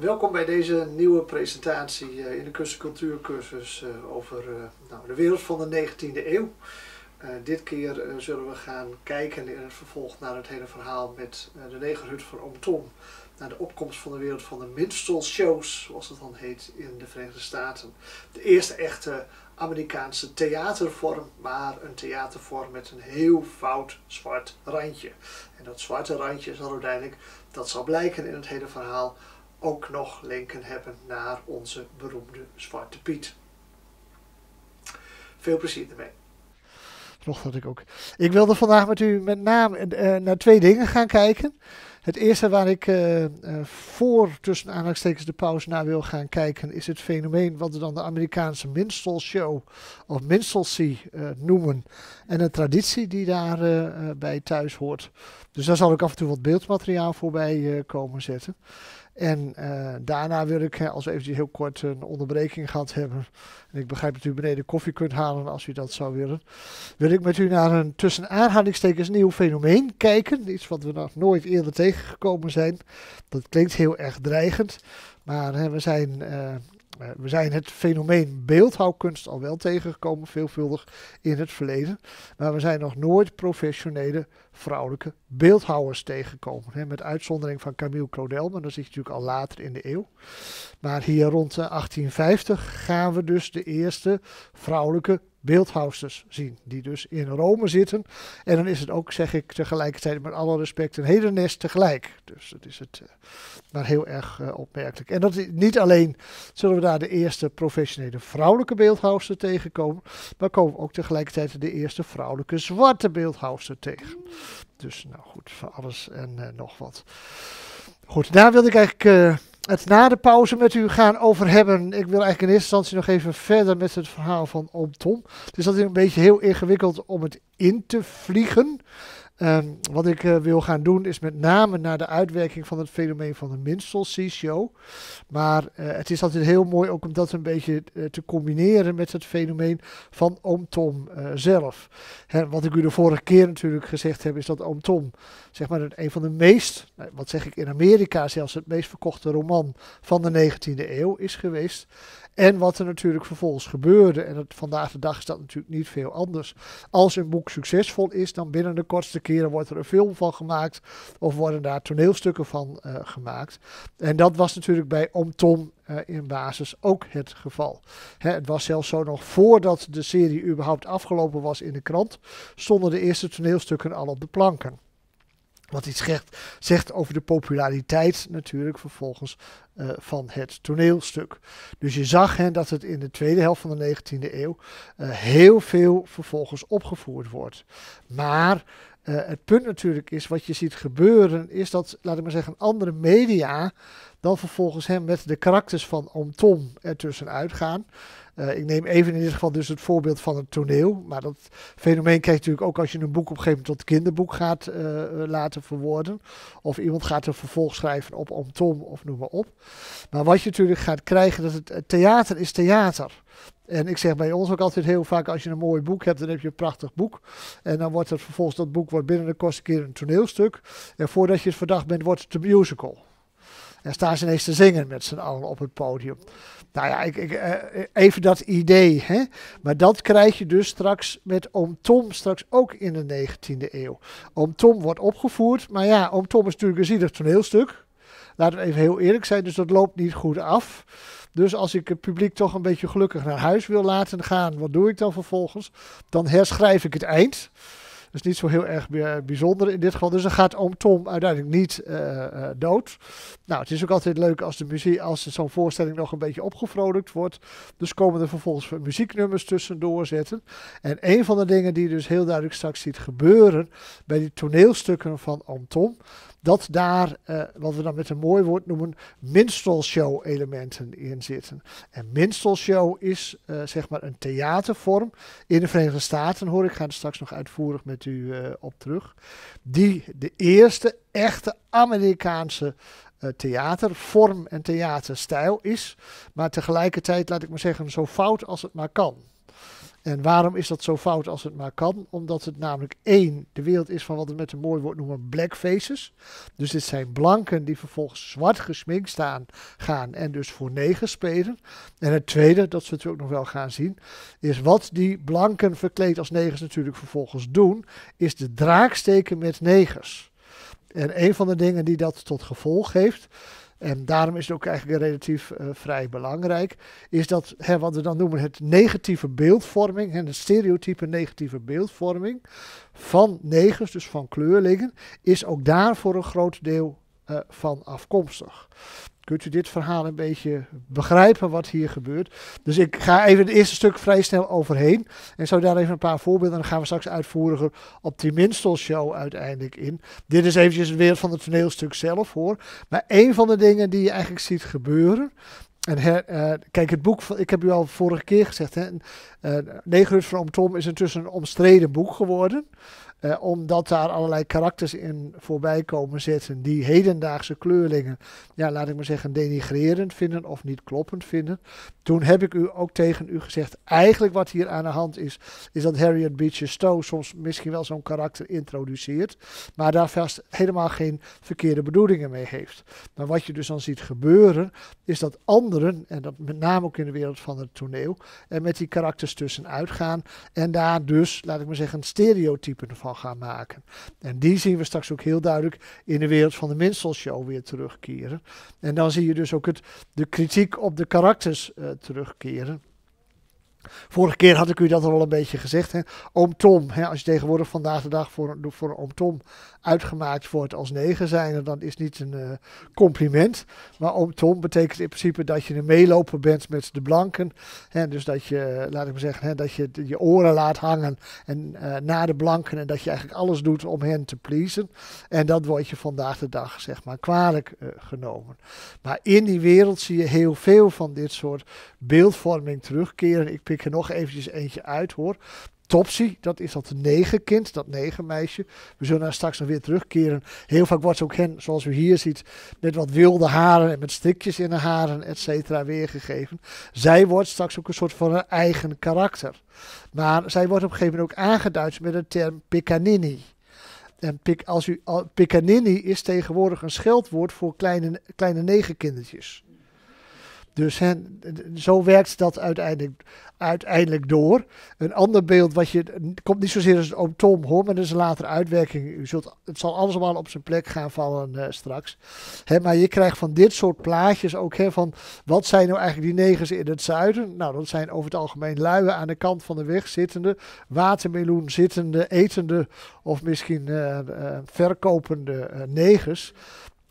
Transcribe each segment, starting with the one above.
Welkom bij deze nieuwe presentatie eh, in de kunst- eh, over eh, nou, de wereld van de 19e eeuw. dit keer zullen we gaan kijken in het vervolg naar het hele verhaal met de negerhut van Oom Tom. Naar de opkomst van de wereld van de minstrel shows, zoals het dan heet in de Verenigde Staten. De eerste echte Amerikaanse theatervorm, maar een theatervorm met een heel fout zwart randje. En dat zwarte randje zal uiteindelijk, dat zal blijken in het hele verhaal, ook nog linken hebben naar onze beroemde Zwarte Piet. Veel plezier ermee. Nog dat ik ook. Ik wilde vandaag met u met name uh, naar twee dingen gaan kijken. Het eerste waar ik uh, uh, voor tussen aanhalingstekens de pauze naar wil gaan kijken, is het fenomeen wat we dan de Amerikaanse minstrel show of minstrelsy noemen. En een traditie die daarbij bij thuis hoort. Dus daar zal ik af en toe wat beeldmateriaal voorbij komen zetten. En uh, daarna wil ik, als we eventjes heel kort een onderbreking gehad hebben. En ik begrijp dat u beneden koffie kunt halen als u dat zou willen. Wil ik met u naar een tussen aanhalingstekens nieuw fenomeen kijken. Iets wat we nog nooit eerder tegengekomen zijn. Dat klinkt heel erg dreigend. Maar hè, we zijn uh, eh, we zijn het fenomeen beeldhouwkunst al wel tegengekomen, veelvuldig in het verleden. Maar we zijn nog nooit professionele vrouwelijke beeldhouwers tegengekomen. Hè, met uitzondering van Camille Claudel, maar dat zit natuurlijk al later in de eeuw. Maar hier rond 1850 gaan we dus de eerste vrouwelijke beeldhouwsters zien, die dus in Rome zitten. En dan is het ook, zeg ik tegelijkertijd met alle respect, een hele nest tegelijk. Dus dat is het uh, maar heel erg uh, opmerkelijk. En dat is niet alleen zullen we daar de eerste professionele vrouwelijke beeldhouwster tegenkomen, maar komen we ook tegelijkertijd de eerste vrouwelijke zwarte beeldhouwster tegen. Dus nou goed, van alles en uh, nog wat. Goed, daar wilde ik eigenlijk het na de pauze met u gaan over hebben. Ik wil eigenlijk in eerste instantie nog even verder met het verhaal van Oom Tom. Het is altijd een beetje heel ingewikkeld om het in te vliegen. Um, wat ik uh, wil gaan doen is met name naar de uitwerking van het fenomeen van de minstrelsy show. Maar uh, het is altijd heel mooi ook om dat een beetje uh, te combineren met het fenomeen van oom Tom zelf. Hè, wat ik u de vorige keer natuurlijk gezegd heb is dat oom Tom zeg maar een van de meest, nou, wat zeg ik in Amerika zelfs het meest verkochte roman van de 19e eeuw is geweest. En wat er natuurlijk vervolgens gebeurde, en het, vandaag de dag is dat natuurlijk niet veel anders. Als een boek succesvol is, dan binnen de kortste keren wordt er een film van gemaakt of worden daar toneelstukken van uh, gemaakt. En dat was natuurlijk bij Om Tom uh, in basis ook het geval. Hè, het was zelfs zo nog voordat de serie überhaupt afgelopen was in de krant, stonden de eerste toneelstukken al op de planken. Wat iets zegt, zegt over de populariteit natuurlijk vervolgens uh, van het toneelstuk. Dus je zag hè, dat het in de tweede helft van de 19e eeuw uh, heel veel vervolgens opgevoerd wordt. Maar uh, het punt natuurlijk is, wat je ziet gebeuren, is dat, laat ik maar zeggen, andere media dan vervolgens hem met de karakters van Oom Tom ertussenuit gaan. Uh, ik neem even in dit geval dus het voorbeeld van het toneel. Maar dat fenomeen krijg je natuurlijk ook als je een boek op een gegeven moment tot kinderboek gaat uh, laten verwoorden. Of iemand gaat een vervolg schrijven op Oom Tom of noem maar op. Maar wat je natuurlijk gaat krijgen, dat het, het theater is theater. En ik zeg bij ons ook altijd heel vaak, als je een mooi boek hebt, dan heb je een prachtig boek. En dan wordt het vervolgens, dat boek wordt binnen de kortste keer een toneelstuk. En voordat je het verdacht bent, wordt het een musical. En staan ze ineens te zingen met z'n allen op het podium. Nou ja, ik, ik, uh, even dat idee. Hè? Maar dat krijg je dus straks met Oom Tom, straks ook in de 19e eeuw. Oom Tom wordt opgevoerd, maar ja, Oom Tom is natuurlijk een zielig toneelstuk. Laten we even heel eerlijk zijn, dus dat loopt niet goed af. Dus als ik het publiek toch een beetje gelukkig naar huis wil laten gaan, wat doe ik dan vervolgens? Dan herschrijf ik het eind. Is niet zo heel erg bijzonder in dit geval. Dus dan gaat oom Tom uiteindelijk niet uh, uh, dood. Nou, het is ook altijd leuk als de muziek, als zo'n voorstelling nog een beetje opgevrolijkt wordt. Dus komen er vervolgens muzieknummers tussendoor zetten. En een van de dingen die je dus heel duidelijk straks ziet gebeuren bij die toneelstukken van oom Tom dat daar, uh, wat we dan met een mooi woord noemen, minstrelshow elementen in zitten. En minstrelshow is uh, zeg maar een theatervorm in de Verenigde Staten, hoor ik, ga er straks nog uitvoerig met u uh, op terug, die de eerste echte Amerikaanse theatervorm en theaterstijl is, maar tegelijkertijd, laat ik maar zeggen, zo fout als het maar kan. En waarom is dat zo fout als het maar kan? Omdat het namelijk één, de wereld is van wat we met een mooi woord noemen blackfaces. Dus dit zijn blanken die vervolgens zwart gesminkt staan, gaan en dus voor negen spelen. En het tweede, dat we het ook nog wel gaan zien, is wat die blanken verkleed als negers natuurlijk vervolgens doen, is de draak steken met negers. En een van de dingen die dat tot gevolg heeft, en daarom is het ook eigenlijk relatief uh, vrij belangrijk, is dat hè, wat we dan noemen het negatieve beeldvorming, en het stereotype negatieve beeldvorming van negers, dus van kleurlingen, is ook daar voor een groot deel uh, van afkomstig. Kunt u dit verhaal een beetje begrijpen wat hier gebeurt? Dus ik ga even het eerste stuk vrij snel overheen. En zo daar even een paar voorbeelden. En dan gaan we straks uitvoeriger op die minstrelshow uiteindelijk in. Dit is eventjes het wereld van het toneelstuk zelf hoor. Maar een van de dingen die je eigenlijk ziet gebeuren. En uh, kijk, het boek, van, ik heb u al vorige keer gezegd, hè, uh, van Oom Tom is intussen een omstreden boek geworden. Uh, omdat daar allerlei karakters in voorbij komen zitten die hedendaagse kleurlingen, ja, laat ik maar zeggen, denigrerend vinden of niet kloppend vinden. Toen heb ik u ook tegen u gezegd, eigenlijk wat hier aan de hand is, is dat Harriet Beecher Stowe soms misschien wel zo'n karakter introduceert, maar daar vast helemaal geen verkeerde bedoelingen mee heeft. Maar wat je dus dan ziet gebeuren, is dat anderen, en dat met name ook in de wereld van het toneel, er met die karakters tussenuit gaan en daar dus, laat ik maar zeggen, stereotypen van gaan maken. En die zien we straks ook heel duidelijk in de wereld van de minstrelshow weer terugkeren. En dan zie je dus ook het, de kritiek op de karakters uh, terugkeren. Vorige keer had ik u dat al een beetje gezegd. Hè. Oom Tom, hè, als je tegenwoordig vandaag de dag voor, voor oom Tom uitgemaakt wordt als zijn, dan is niet een uh, compliment. Maar oom Tom betekent in principe dat je een meeloper bent met de blanken. Hè, dus dat je, laat ik maar zeggen, hè, dat je je oren laat hangen en, uh, naar de blanken. En dat je eigenlijk alles doet om hen te pleasen. En dat wordt je vandaag de dag, zeg maar, kwalijk genomen. Maar in die wereld zie je heel veel van dit soort beeldvorming terugkeren. Ik pik er nog eventjes eentje uit hoor. Topsy, dat is dat negenkind, dat negenmeisje. We zullen daar straks nog weer terugkeren. Heel vaak wordt ze ook hen, zoals u hier ziet, met wat wilde haren en met strikjes in de haren, et cetera, weergegeven. Zij wordt straks ook een soort van een eigen karakter. Maar zij wordt op een gegeven moment ook aangeduid met de term Piccanini. En pik, als u, Piccanini is tegenwoordig een scheldwoord voor kleine, kleine negenkindertjes. Dus hen, zo werkt dat uiteindelijk, uiteindelijk door. Een ander beeld wat je, komt niet zozeer als oom Tom hoor, maar dat is een later uitwerking. U zult, het zal alles allemaal op zijn plek gaan vallen uh, straks. Hè, maar je krijgt van dit soort plaatjes ook hè, van, wat zijn nou eigenlijk die negers in het zuiden? Nou, dat zijn over het algemeen luien aan de kant van de weg zittende, watermeloen zittende, etende of misschien uh, uh, verkopende negers.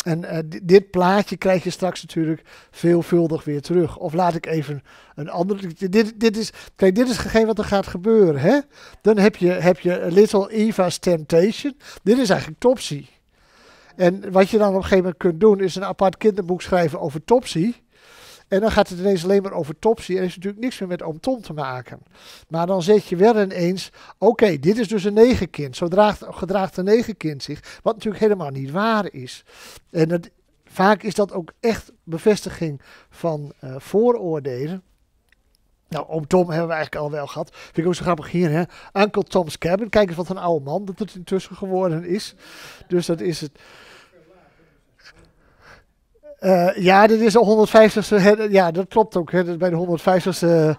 En uh, dit plaatje krijg je straks natuurlijk veelvuldig weer terug. Of laat ik even een ander. Dit, dit is, kijk, dit is gegeven wat er gaat gebeuren. Hè? Dan heb je, heb je Little Eva's Temptation. Dit is eigenlijk Topsy. En wat je dan op een gegeven moment kunt doen, is een apart kinderboek schrijven over Topsy. En dan gaat het ineens alleen maar over Topsy. En heeft natuurlijk niks meer met Oom Tom te maken. Maar dan zet je wel ineens, oké, dit is dus een negenkind. Zo draagt, gedraagt een negenkind zich. Wat natuurlijk helemaal niet waar is. En vaak is dat ook echt bevestiging van uh, vooroordelen. Nou, oom Tom hebben we eigenlijk al wel gehad. Vind ik ook zo grappig hier, hè. Uncle Tom's Cabin. Kijk eens wat een oude man dat het intussen geworden is. Dus dat is het. Uh, ja, dit is de 150ste. Ja, dat klopt ook. Hè, bij de 150ste uh, eh,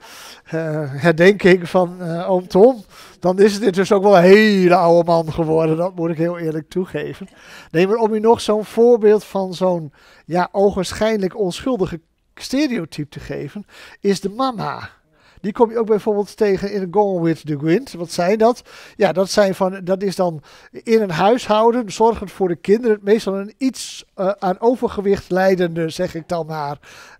herdenking van uh, Oom Tom. Dan is het dus ook wel een hele oude man geworden. Dat moet ik heel eerlijk toegeven. Nee, maar om u nog zo'n voorbeeld van zo'n ja, ogenschijnlijk onschuldige stereotype te geven, is de mama. Die kom je ook bijvoorbeeld tegen in Gone with the Wind. Wat zijn dat? Ja, dat, zijn van, dat is dan in een huishouden, zorgend voor de kinderen. Meestal een iets uh, aan overgewicht leidende, zeg ik dan maar,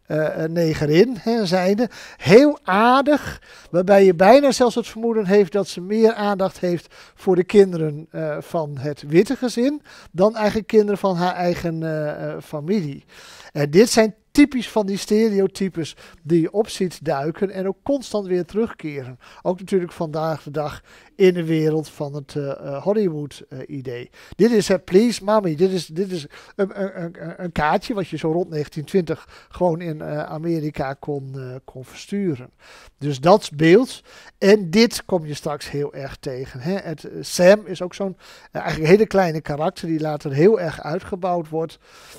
uh, negerin hè, zijnde. Heel aardig, waarbij je bijna zelfs het vermoeden heeft dat ze meer aandacht heeft voor de kinderen van het witte gezin dan eigenlijk kinderen van haar eigen familie. En dit zijn typisch van die stereotypes die je op ziet duiken en ook constant weer terugkeren. Ook natuurlijk vandaag de dag in de wereld van het uh, Hollywood-idee. dit is het Please Mommy. Dit is, dit is een, een, een, kaartje wat je zo rond 1920 gewoon in Amerika kon, kon versturen. Dus dat beeld. En dit kom je straks heel erg tegen. Hè? Het, Sam is ook zo'n eigenlijk hele kleine karakter die later heel erg uitgebouwd wordt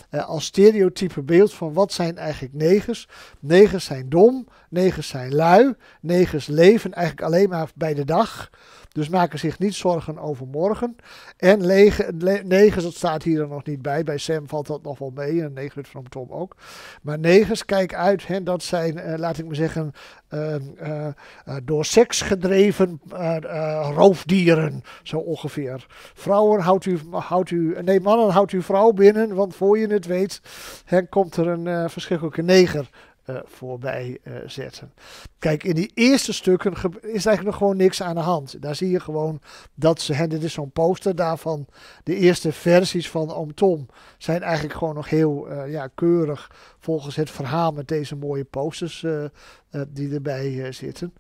als stereotype beeld van wat zijn eigenlijk negers. Negers zijn dom, negers zijn lui, negers leven eigenlijk alleen maar bij de dag. Dus maken zich niet zorgen over morgen. En lege, dat staat hier er nog niet bij. Bij Sam valt dat nog wel mee. En negers van Tom ook. Maar negers, kijk uit. Hè, dat zijn, uh, laat ik maar zeggen, uh, uh, door seks gedreven roofdieren. Zo ongeveer. Vrouwen houdt u, houdt u, nee mannen houdt u vrouw binnen. Want voor je het weet, hè, komt er een verschrikkelijke neger uh, voorbij uh, zetten. Kijk, in die eerste stukken is eigenlijk nog gewoon niks aan de hand. Daar zie je gewoon dat ze, hè, dit is zo'n poster daarvan, de eerste versies van Oom Tom zijn eigenlijk gewoon nog heel uh, ja, keurig volgens het verhaal met deze mooie posters die erbij zitten.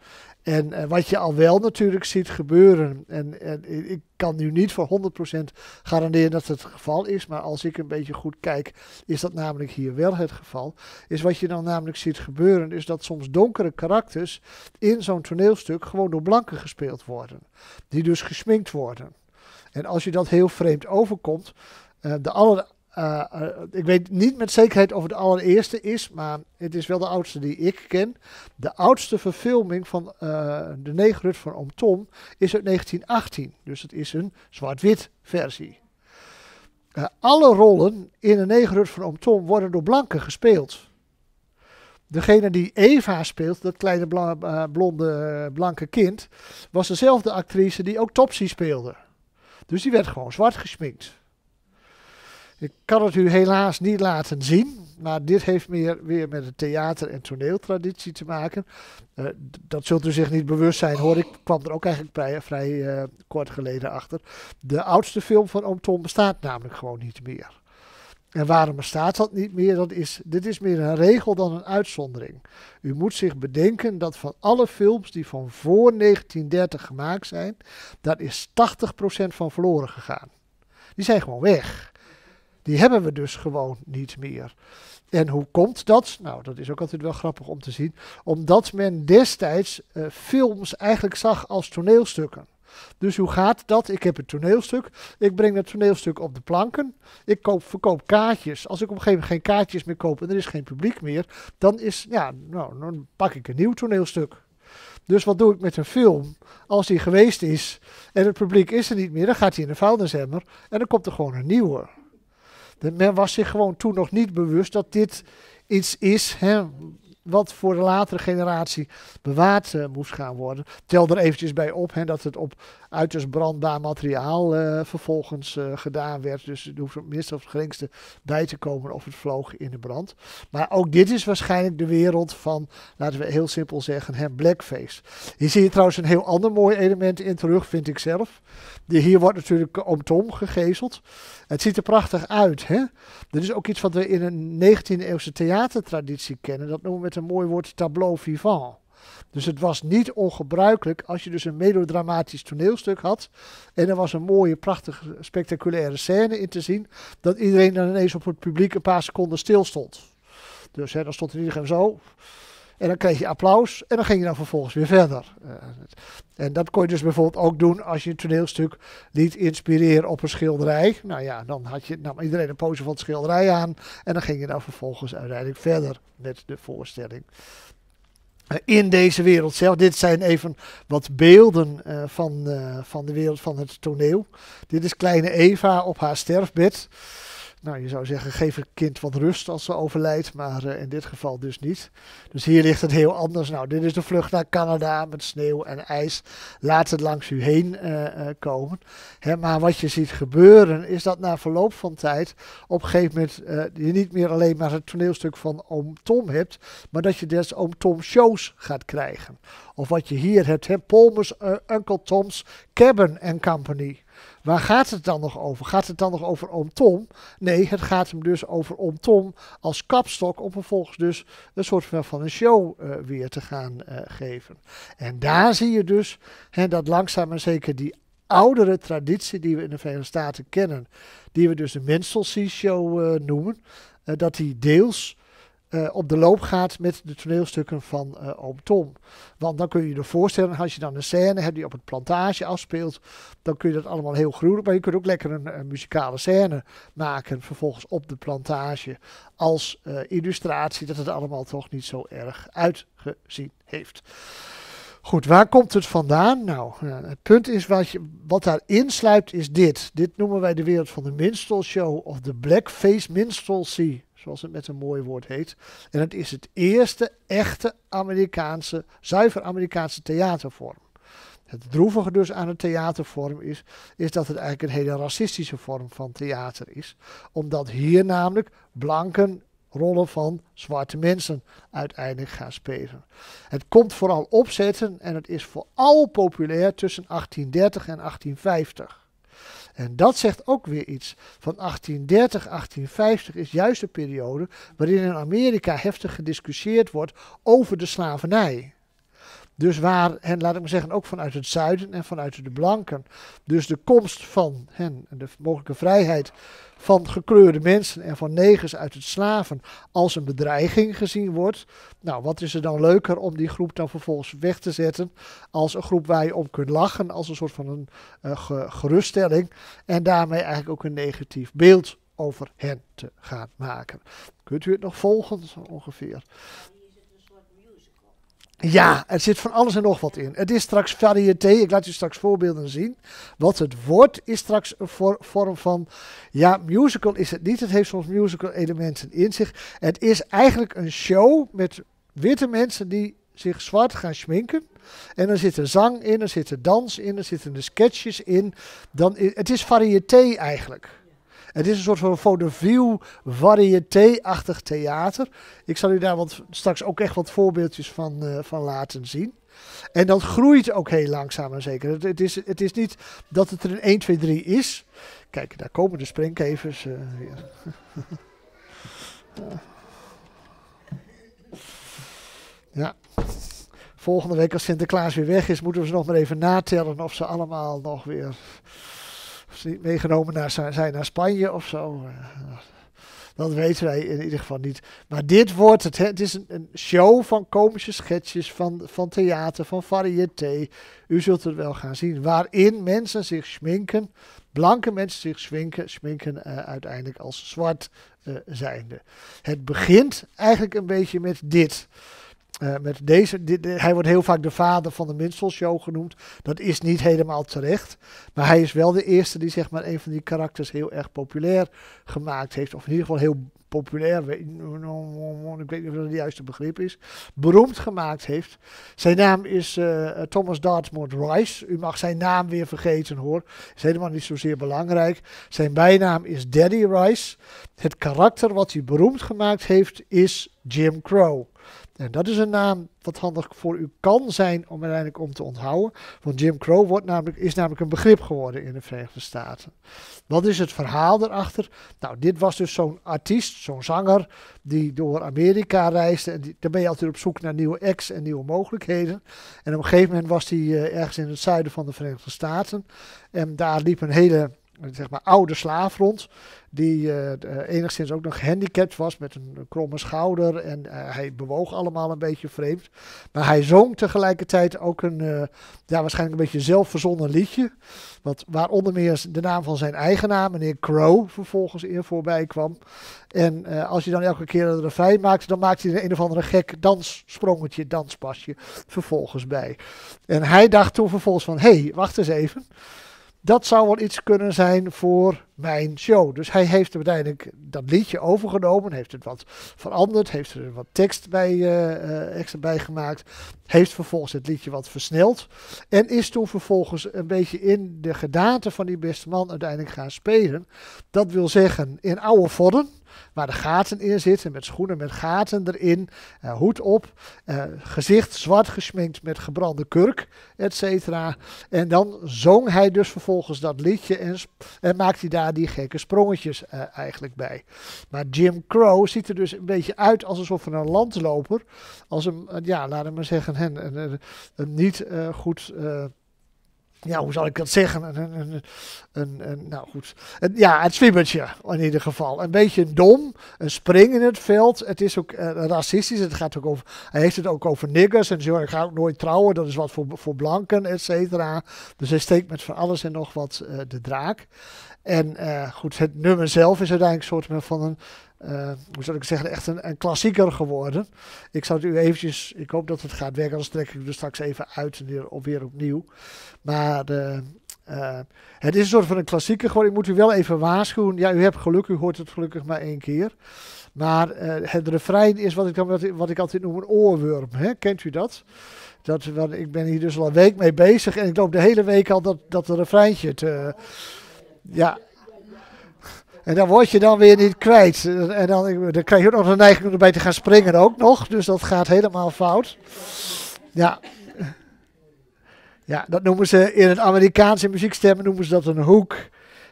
En uh, wat je al wel natuurlijk ziet gebeuren, en, en, ik kan nu niet voor 100% garanderen dat het het geval is, maar als ik een beetje goed kijk, is dat namelijk hier wel het geval. Is wat je dan namelijk ziet gebeuren, is dat soms donkere karakters in zo'n toneelstuk gewoon door blanken gespeeld worden, die dus gesminkt worden. En als je dat heel vreemd overkomt, uh, de aller uh, uh, ik weet niet met zekerheid of het de allereerste is, maar het is wel de oudste die ik ken. De oudste verfilming van uh, de Negerut van Oom Tom is uit 1918. Dus het is een zwart-wit versie. alle rollen in de Negerut van Oom Tom worden door blanken gespeeld. Degene die Eva speelt, dat kleine blonde blanke kind, was dezelfde actrice die ook Topsy speelde. Dus die werd gewoon zwart gesminkt. Ik kan het u helaas niet laten zien, maar dit heeft meer weer met de theater- en toneeltraditie te maken. Uh, dat zult u zich niet bewust zijn hoor, ik kwam er ook eigenlijk vrij, uh, kort geleden achter. De oudste film van Oom Tom bestaat namelijk gewoon niet meer. En waarom bestaat dat niet meer? Dat is, dit is meer een regel dan een uitzondering. U moet zich bedenken dat van alle films die van voor 1930 gemaakt zijn, daar is 80% van verloren gegaan. Die zijn gewoon weg. Die hebben we dus gewoon niet meer. En hoe komt dat? Nou, dat is ook altijd wel grappig om te zien. Omdat men destijds uh, films eigenlijk zag als toneelstukken. Dus hoe gaat dat? Ik heb een toneelstuk. Ik breng dat toneelstuk op de planken. Ik koop, verkoop kaartjes. Als ik op een gegeven moment geen kaartjes meer koop en er is geen publiek meer, dan, is, ja, nou, dan pak ik een nieuw toneelstuk. Dus wat doe ik met een film? Als die geweest is en het publiek is er niet meer, dan gaat hij in de vuilniszemmer en dan komt er gewoon een nieuwe men was zich gewoon toen nog niet bewust dat dit iets is hè, wat voor de latere generatie bewaard uh, moest gaan worden. Tel er eventjes bij op hè, dat het op uiterst brandbaar materiaal uh, vervolgens uh, gedaan werd. Dus er hoeft het minste of het geringste bij te komen of het vloog in de brand. Maar ook dit is waarschijnlijk de wereld van, laten we heel simpel zeggen, hè, blackface. Hier zie je trouwens een heel ander mooi element in terug, vind ik zelf. De, hier wordt natuurlijk om Tom gegezeld. Het ziet er prachtig uit. Hè? Dit is ook iets wat we in een 19e eeuwse theatertraditie kennen. Dat noemen we met een mooi woord tableau vivant. Dus het was niet ongebruikelijk als je dus een melodramatisch toneelstuk had. En er was een mooie, prachtige, spectaculaire scène in te zien. Dat iedereen dan ineens op het publiek een paar seconden stilstond. Dus hè, dan stond iedereen zo. En dan kreeg je applaus en dan ging je dan vervolgens weer verder. Uh, en dat kon je dus bijvoorbeeld ook doen als je een toneelstuk liet inspireren op een schilderij. Nou ja, dan had je, nam iedereen een pose van het schilderij aan en dan ging je dan vervolgens uiteindelijk verder met de voorstelling. Uh, in deze wereld zelf. Dit zijn even wat beelden uh, van, van de wereld van het toneel. Dit is kleine Eva op haar sterfbed. Nou, je zou zeggen, geef het kind wat rust als ze overlijdt, maar uh, in dit geval dus niet. Dus hier ligt het heel anders. Nou, dit is de vlucht naar Canada met sneeuw en ijs. Laat het langs u heen uh, uh, komen. Hè, maar wat je ziet gebeuren, is dat na verloop van tijd op een gegeven moment je niet meer alleen maar het toneelstuk van oom Tom hebt, maar dat je dus oom Tom shows gaat krijgen. Of wat je hier hebt, hè, Palmer's Uncle Tom's Cabin and Company. Waar gaat het dan nog over? Gaat het dan nog over oom Tom? Nee, het gaat hem dus over oom Tom als kapstok om vervolgens dus een soort van een show uh, weer te gaan uh, geven. En daar zie je dus hè, dat langzaam en zeker die oudere traditie die we in de Verenigde Staten kennen, die we dus de Minstrelsy Show uh, noemen, dat die deels uh, op de loop gaat met de toneelstukken van uh, Oom Tom. Want dan kun je je voorstellen, als je dan een scène hebt die op het plantage afspeelt, dan kun je dat allemaal heel gruwelijk, maar je kunt ook lekker een, muzikale scène maken, vervolgens op de plantage, als uh, illustratie, dat het allemaal toch niet zo erg uitgezien heeft. Goed, waar komt het vandaan? Nou, het punt is wat, je, wat daarin sluipt is dit. Dit noemen wij de wereld van de minstrel show of de blackface minstrelsy zoals het met een mooi woord heet. En het is het eerste echte Amerikaanse, zuiver Amerikaanse theatervorm. Het droevige dus aan een theatervorm is, is dat het eigenlijk een hele racistische vorm van theater is. Omdat hier namelijk blanken rollen van zwarte mensen uiteindelijk gaan spelen. Het komt vooral opzetten en het is vooral populair tussen 1830 en 1850. En dat zegt ook weer iets. Van 1830, 1850 is juist de periode waarin in Amerika heftig gediscussieerd wordt over de slavernij. Dus waar, en laat ik maar zeggen, ook vanuit het zuiden en vanuit de blanken. Dus de komst van hen, de mogelijke vrijheid van gekleurde mensen en van negers uit het slaven als een bedreiging gezien wordt. Nou, wat is er dan leuker om die groep dan vervolgens weg te zetten als een groep waar je om kunt lachen, als een soort van een uh, geruststelling en daarmee eigenlijk ook een negatief beeld over hen te gaan maken. Kunt u het nog volgen, zo ongeveer? Ja, er zit van alles en nog wat in. Het is straks variété. Ik laat u straks voorbeelden zien. Wat het wordt is straks een vorm van. Ja, musical is het niet. Het heeft soms musical elementen in zich. Het is eigenlijk een show met witte mensen die zich zwart gaan schminken. En er zit er zang in, er zit er dans in, er zitten de sketches in. Dan, het is variété eigenlijk. Het is een soort van vaudeville variété-achtig theater. Ik zal u daar wat, straks ook echt wat voorbeeldjes van, uh, van laten zien. En dat groeit ook heel langzaam en zeker. Het, het, is, het is niet dat het er een 1, 2, 3 is. Kijk, daar komen de springkevers. Uh, ja. Volgende week als Sinterklaas weer weg is, moeten we ze nog maar even natellen of ze allemaal nog weer meegenomen naar, zijn naar Spanje of zo. Eh, dat weten wij in ieder geval niet. Maar dit wordt het. Het is een, een, show van komische sketches, van, van theater, van variété. U zult het wel gaan zien. Waarin mensen zich schminken. Blanke mensen zich schminken, schminken uh, uiteindelijk als zwart uh, zijnde. Het begint eigenlijk een beetje met dit. Uh, met deze, hij wordt heel vaak de vader van de minstrelshow genoemd. Dat is niet helemaal terecht. Maar hij is wel de eerste die zeg maar een van die karakters heel erg populair gemaakt heeft. Of in ieder geval heel populair, ik weet niet of dat het juiste begrip is, beroemd gemaakt heeft. Zijn naam is uh, Thomas Dartmouth Rice. U mag zijn naam weer vergeten hoor. Is helemaal niet zozeer belangrijk. Zijn bijnaam is Daddy Rice. Het karakter wat hij beroemd gemaakt heeft is Jim Crow. En dat is een naam wat handig voor u kan zijn om uiteindelijk om te onthouden. Want Jim Crow wordt namelijk, is namelijk een begrip geworden in de Verenigde Staten. Wat is het verhaal erachter? Nou, dit was dus zo'n artiest, zo'n zanger, die door Amerika reisde. En die, dan ben je altijd op zoek naar nieuwe acts en nieuwe mogelijkheden. En op een gegeven moment was hij uh, ergens in het zuiden van de Verenigde Staten. En daar liep een hele zeg maar, oude slaaf rond. Die uh, enigszins ook nog gehandicapt was met een kromme schouder. En uh, hij bewoog allemaal een beetje vreemd. Maar hij zong tegelijkertijd ook een, ja, waarschijnlijk een beetje zelfverzonnen liedje. Wat, waar onder meer de naam van zijn eigen naam, meneer Crow, vervolgens in voorbij kwam. En als je dan elke keer een refrein maakte, dan maakte hij een of andere gek danssprongetje, danspasje vervolgens bij. En hij dacht toen vervolgens van, hé, hey, wacht eens even dat zou wel iets kunnen zijn voor mijn show. Dus hij heeft uiteindelijk dat liedje overgenomen, heeft het wat veranderd, heeft er wat tekst bij, uh, extra bij gemaakt, heeft vervolgens het liedje wat versneld en is toen vervolgens een beetje in de gedaante van die beste man uiteindelijk gaan spelen. Dat wil zeggen in oude vorm, waar de gaten in zitten, met schoenen met gaten erin, uh, hoed op, uh, gezicht zwart gesminkt met gebrande kurk, etc. En dan zong hij dus vervolgens dat liedje en, en maakt hij daar die gekke sprongetjes uh, eigenlijk bij. Maar Jim Crow ziet er dus een beetje uit als een landloper, als een, ja, laten we maar zeggen, een niet goed ja, hoe zal ik dat zeggen? Een, een, een, een nou goed. ja, het zwimmertje in ieder geval. Een beetje dom, een spring in het veld. Het is ook uh, racistisch. Het gaat ook over, hij heeft het ook over niggers en zo. Ik ga ook nooit trouwen, dat is wat voor, voor blanken, et cetera. Dus hij steekt met van alles en nog wat uh, de draak. En uh, goed, het nummer zelf is uiteindelijk een soort van een uh, hoe zou ik zeggen, echt een, een, klassieker geworden. Ik zal het u eventjes, ik hoop dat het gaat werken, anders trek ik er straks even uit en weer, weer opnieuw. Maar uh, uh, het is een soort van een klassieker geworden. Ik moet u wel even waarschuwen. Ja, u hebt geluk, u hoort het gelukkig maar één keer. Maar het refrein is wat ik, dan, wat, ik altijd noem een oorworm. Hè? Kent u dat? dat ik ben hier dus al een week mee bezig en ik loop de hele week al dat, dat refreintje te... Ja, en dan word je dan weer niet kwijt. En dan, dan krijg je ook nog de neiging om erbij te gaan springen ook nog. Dus dat gaat helemaal fout. Ja. Ja, dat noemen ze in het Amerikaanse muziekstemmen noemen ze dat een hoek.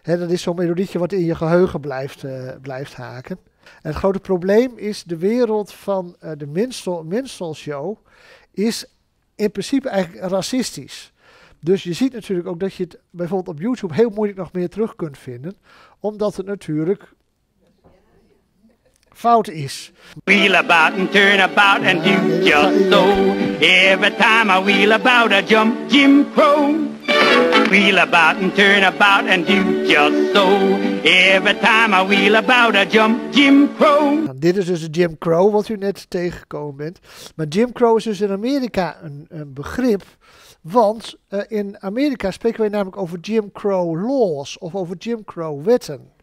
dat is zo'n melodietje wat in je geheugen blijft, uh, blijft haken. En het grote probleem is de wereld van uh, de minstrel, minstrel show is in principe eigenlijk racistisch. Dus je ziet natuurlijk ook dat je het bijvoorbeeld op YouTube heel moeilijk nog meer terug kunt vinden, omdat het natuurlijk fout is. Wheel about and turn about and do just so. Every time I wheel about I jump Jim Crow. Wheel about and turn about and do just so. Every time I wheel about I jump Jim Crow. Nou, dit is dus de Jim Crow wat u net tegengekomen bent. Maar Jim Crow is dus in Amerika een, een begrip want uh, in Amerika spreken wij namelijk over Jim Crow laws of over Jim Crow wetten.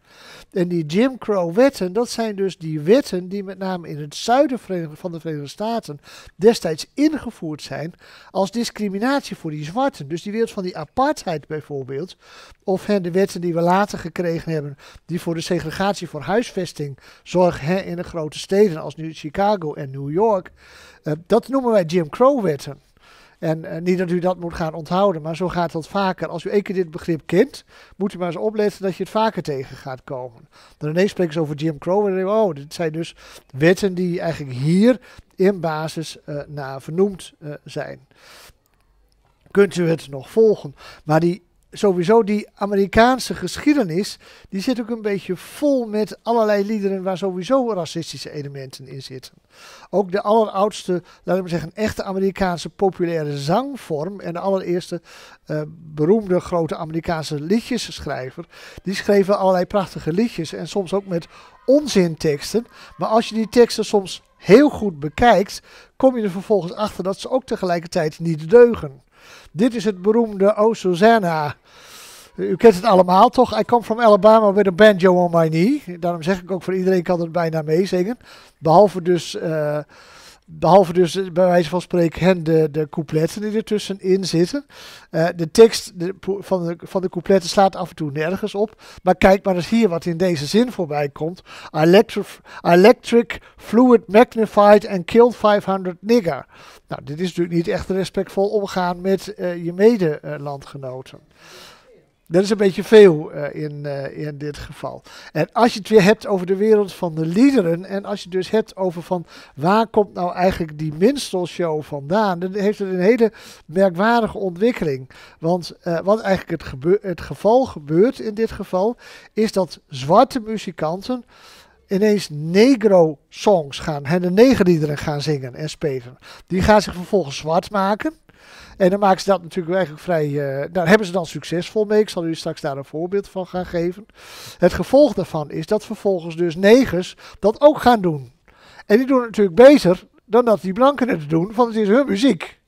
En die Jim Crow wetten, dat zijn dus die wetten die met name in het zuiden van de Verenigde Staten destijds ingevoerd zijn als discriminatie voor die zwarten. Dus die wereld van die apartheid bijvoorbeeld, of hè, de wetten die we later gekregen hebben, die voor de segregatie voor huisvesting zorgen hè, in de grote steden als nu Chicago en New York. Uh, dat noemen wij Jim Crow wetten. En uh, niet dat u dat moet gaan onthouden, maar zo gaat dat vaker. Als u één keer dit begrip kent, moet u maar eens opletten dat je het vaker tegen gaat komen. Dan ineens spreken ze over Jim Crow en dan denk je, oh, dit zijn dus wetten die eigenlijk hier in basis uh, vernoemd uh, zijn. Kunt u het nog volgen? Maar die sowieso die Amerikaanse geschiedenis, die zit ook een beetje vol met allerlei liederen waar sowieso racistische elementen in zitten. Ook de alleroudste, laten we zeggen, echte Amerikaanse populaire zangvorm en de allereerste uh, beroemde grote Amerikaanse liedjesschrijver, die schreven allerlei prachtige liedjes en soms ook met onzinteksten. Maar als je die teksten soms heel goed bekijkt, kom je er vervolgens achter dat ze ook tegelijkertijd niet deugen. Dit is het beroemde O Susanna. U kent het allemaal toch? I come from Alabama with a banjo on my knee. Daarom zeg ik ook voor iedereen kan het bijna meezingen. Behalve dus, uh, behalve dus bij wijze van spreken de, de coupletten die ertussenin zitten. Uh, de tekst van, de, van de coupletten slaat af en toe nergens op. Maar kijk maar eens hier wat in deze zin voorbij komt. Electric, electric fluid magnified and killed 500 nigger. Nou, dit is natuurlijk niet echt respectvol omgaan met uh, je medelandgenoten. Dat is een beetje veel uh, in, uh, in dit geval. En als je het weer hebt over de wereld van de liederen. En als je het dus hebt over van waar komt nou eigenlijk die minstrelshow vandaan. Dan heeft het een hele merkwaardige ontwikkeling. Want uh, wat eigenlijk het, het geval gebeurt in dit geval. Is dat zwarte muzikanten ineens negro songs gaan. En de negerliederen gaan zingen en spelen. Die gaan zich vervolgens zwart maken. En dan maken ze dat natuurlijk eigenlijk vrij. Uh, daar hebben ze dan succesvol mee. Ik zal u straks daar een voorbeeld van gaan geven. Het gevolg daarvan is dat vervolgens dus negers dat ook gaan doen. En die doen het natuurlijk beter dan dat die blanken het doen, want het is hun muziek.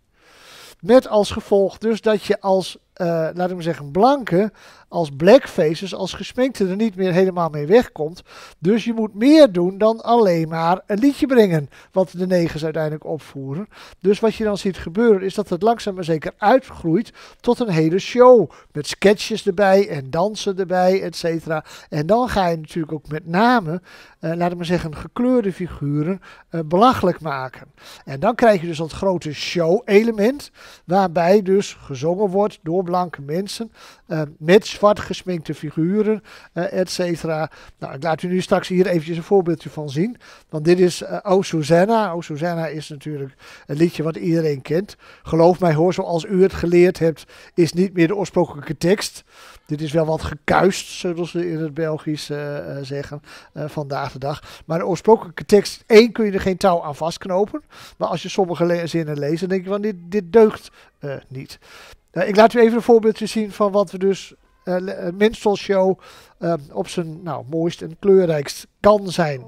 Met als gevolg dus dat je als, uh, laten we zeggen, blanke als blackfaces, als gesminkte er niet meer helemaal mee wegkomt. Dus je moet meer doen dan alleen maar een liedje brengen, wat de negers uiteindelijk opvoeren. Dus wat je dan ziet gebeuren is dat het langzaam maar zeker uitgroeit tot een hele show. Met sketches erbij en dansen erbij, et cetera. En dan ga je natuurlijk ook met name, uh, laten we zeggen, gekleurde figuren uh, belachelijk maken. En dan krijg je dus dat grote show-element, waarbij dus gezongen wordt door blanke mensen, uh, met zwart gesminkte figuren, et cetera. Nou, ik laat u nu straks hier eventjes een voorbeeldje van zien. Want dit is O Susanna. O Susanna is natuurlijk een liedje wat iedereen kent. Geloof mij hoor, zoals u het geleerd hebt, is niet meer de oorspronkelijke tekst. Dit is wel wat gekuist, zullen ze in het Belgisch uh, zeggen, uh, vandaag de dag. Maar de oorspronkelijke tekst, één, kun je er geen touw aan vastknopen. Maar als je sommige zinnen leest, dan denk je van, dit, dit deugt niet. ik laat u even een voorbeeldje zien van wat we dus een minstrelshow op zijn nou, mooist en kleurrijkst kan zijn.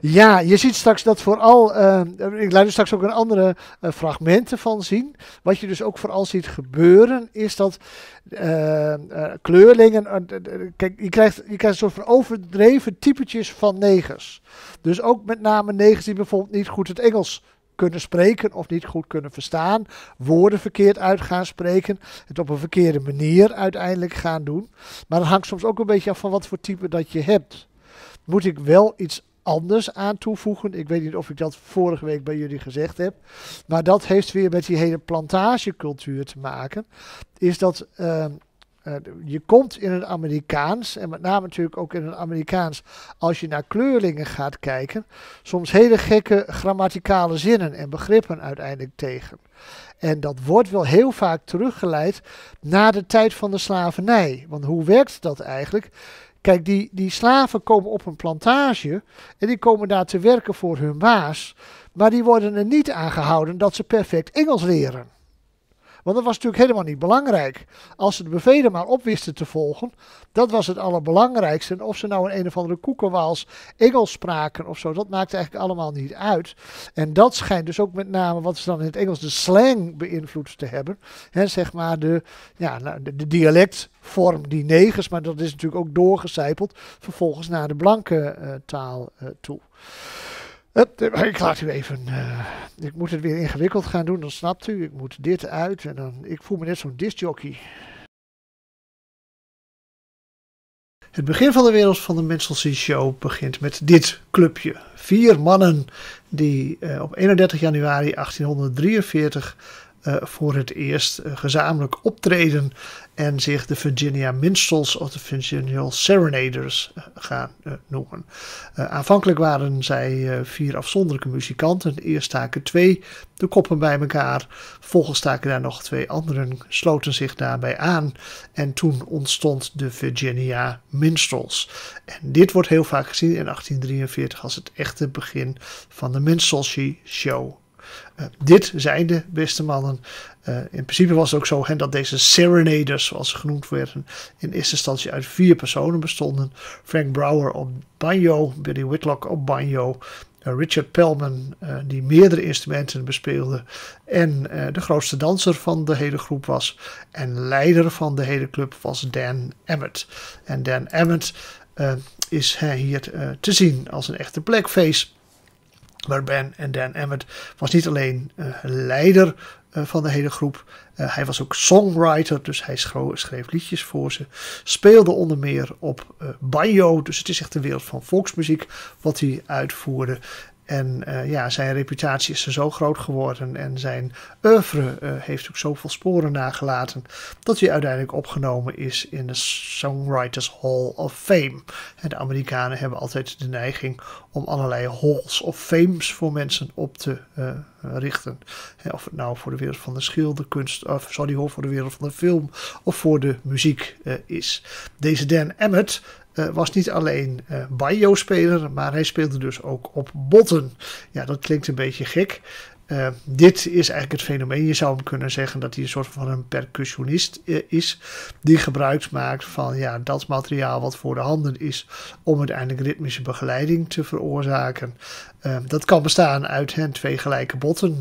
Ja, je ziet straks dat vooral, uh, ik laat er straks ook een andere uh, fragmenten van zien. Wat je dus ook vooral ziet gebeuren, is dat uh, kleurlingen, kijk, je krijgt, je krijgt een soort van overdreven typetjes van negers. Dus ook met name negers die bijvoorbeeld niet goed het Engels kunnen spreken of niet goed kunnen verstaan, woorden verkeerd uit gaan spreken, het op een verkeerde manier uiteindelijk gaan doen. Maar dat hangt soms ook een beetje af van wat voor type dat je hebt. Moet ik wel iets anders aan toevoegen. Ik weet niet of ik dat vorige week bij jullie gezegd heb. Maar dat heeft weer met die hele plantagecultuur te maken. Is dat uh, uh, je komt in het Amerikaans, en met name natuurlijk ook in het Amerikaans, als je naar kleurlingen gaat kijken, soms hele gekke grammaticale zinnen en begrippen uiteindelijk tegen. En dat wordt wel heel vaak teruggeleid naar de tijd van de slavernij. Want hoe werkt dat eigenlijk? Kijk, die, die slaven komen op een plantage en die komen daar te werken voor hun baas. Maar die worden er niet aangehouden dat ze perfect Engels leren. Want dat was natuurlijk helemaal niet belangrijk. Als ze de bevelen maar op wisten te volgen, dat was het allerbelangrijkste. En of ze nou een een of andere koekenwaals Engels spraken of zo, dat maakt eigenlijk allemaal niet uit. En dat schijnt dus ook met name, wat ze dan in het Engels de slang beïnvloed te hebben. He, zeg maar de, ja, nou, de, dialectvorm, die negers, maar dat is natuurlijk ook doorgecijpeld vervolgens naar de blanke uh, taal uh, toe. Ik laat u even. Uh, ik moet het weer ingewikkeld gaan doen, dan snapt u. Ik moet dit uit en dan. Ik voel me net zo'n discjockey. Het begin van de wereld van de Minstrelsy Show begint met dit clubje. Vier mannen die uh, op 31 januari 1843 uh, voor het eerst gezamenlijk optreden en zich de Virginia Minstrels of de Virginia Serenaders uh, gaan noemen. aanvankelijk waren zij vier afzonderlijke muzikanten. Eerst staken twee de koppen bij elkaar, vervolgens staken daar nog twee anderen, sloten zich daarbij aan en toen ontstond de Virginia Minstrels. En dit wordt heel vaak gezien in 1843 als het echte begin van de Minstrelsy Show. Dit zijn de beste mannen. Uh, in principe was het ook zo hè, dat deze serenaders, zoals ze genoemd werden, in eerste instantie uit vier personen bestonden. Frank Brower op banjo, Billy Whitlock op banjo, uh, Richard Pellman, die meerdere instrumenten bespeelde en de grootste danser van de hele groep was. En leider van de hele club was Dan Emmett. En Dan Emmett is hier te zien als een echte blackface. Maar Ben en Dan Emmett was niet alleen leider van de hele groep. Uh, hij was ook songwriter, dus hij schreef, liedjes voor ze. Speelde onder meer op banjo, dus het is echt een wereld van volksmuziek wat hij uitvoerde. En uh, ja, zijn reputatie is er zo groot geworden en zijn oeuvre uh, heeft ook zoveel sporen nagelaten dat hij uiteindelijk opgenomen is in de Songwriters Hall of Fame. En de Amerikanen hebben altijd de neiging om allerlei halls of fames voor mensen op te uh, richten. Of het nou voor de wereld van de schilderkunst, of sorry voor de wereld van de film of voor de muziek is. Deze Dan Emmett uh, was niet alleen uh, banjo-speler, maar hij speelde dus ook op botten. Ja, dat klinkt een beetje gek. Uh, dit is eigenlijk het fenomeen. Je zou hem kunnen zeggen dat hij een soort van een percussionist uh, is. Die gebruik maakt van ja, dat materiaal wat voor de handen is. Om uiteindelijk ritmische begeleiding te veroorzaken. Uh, dat kan bestaan uit twee gelijke botten.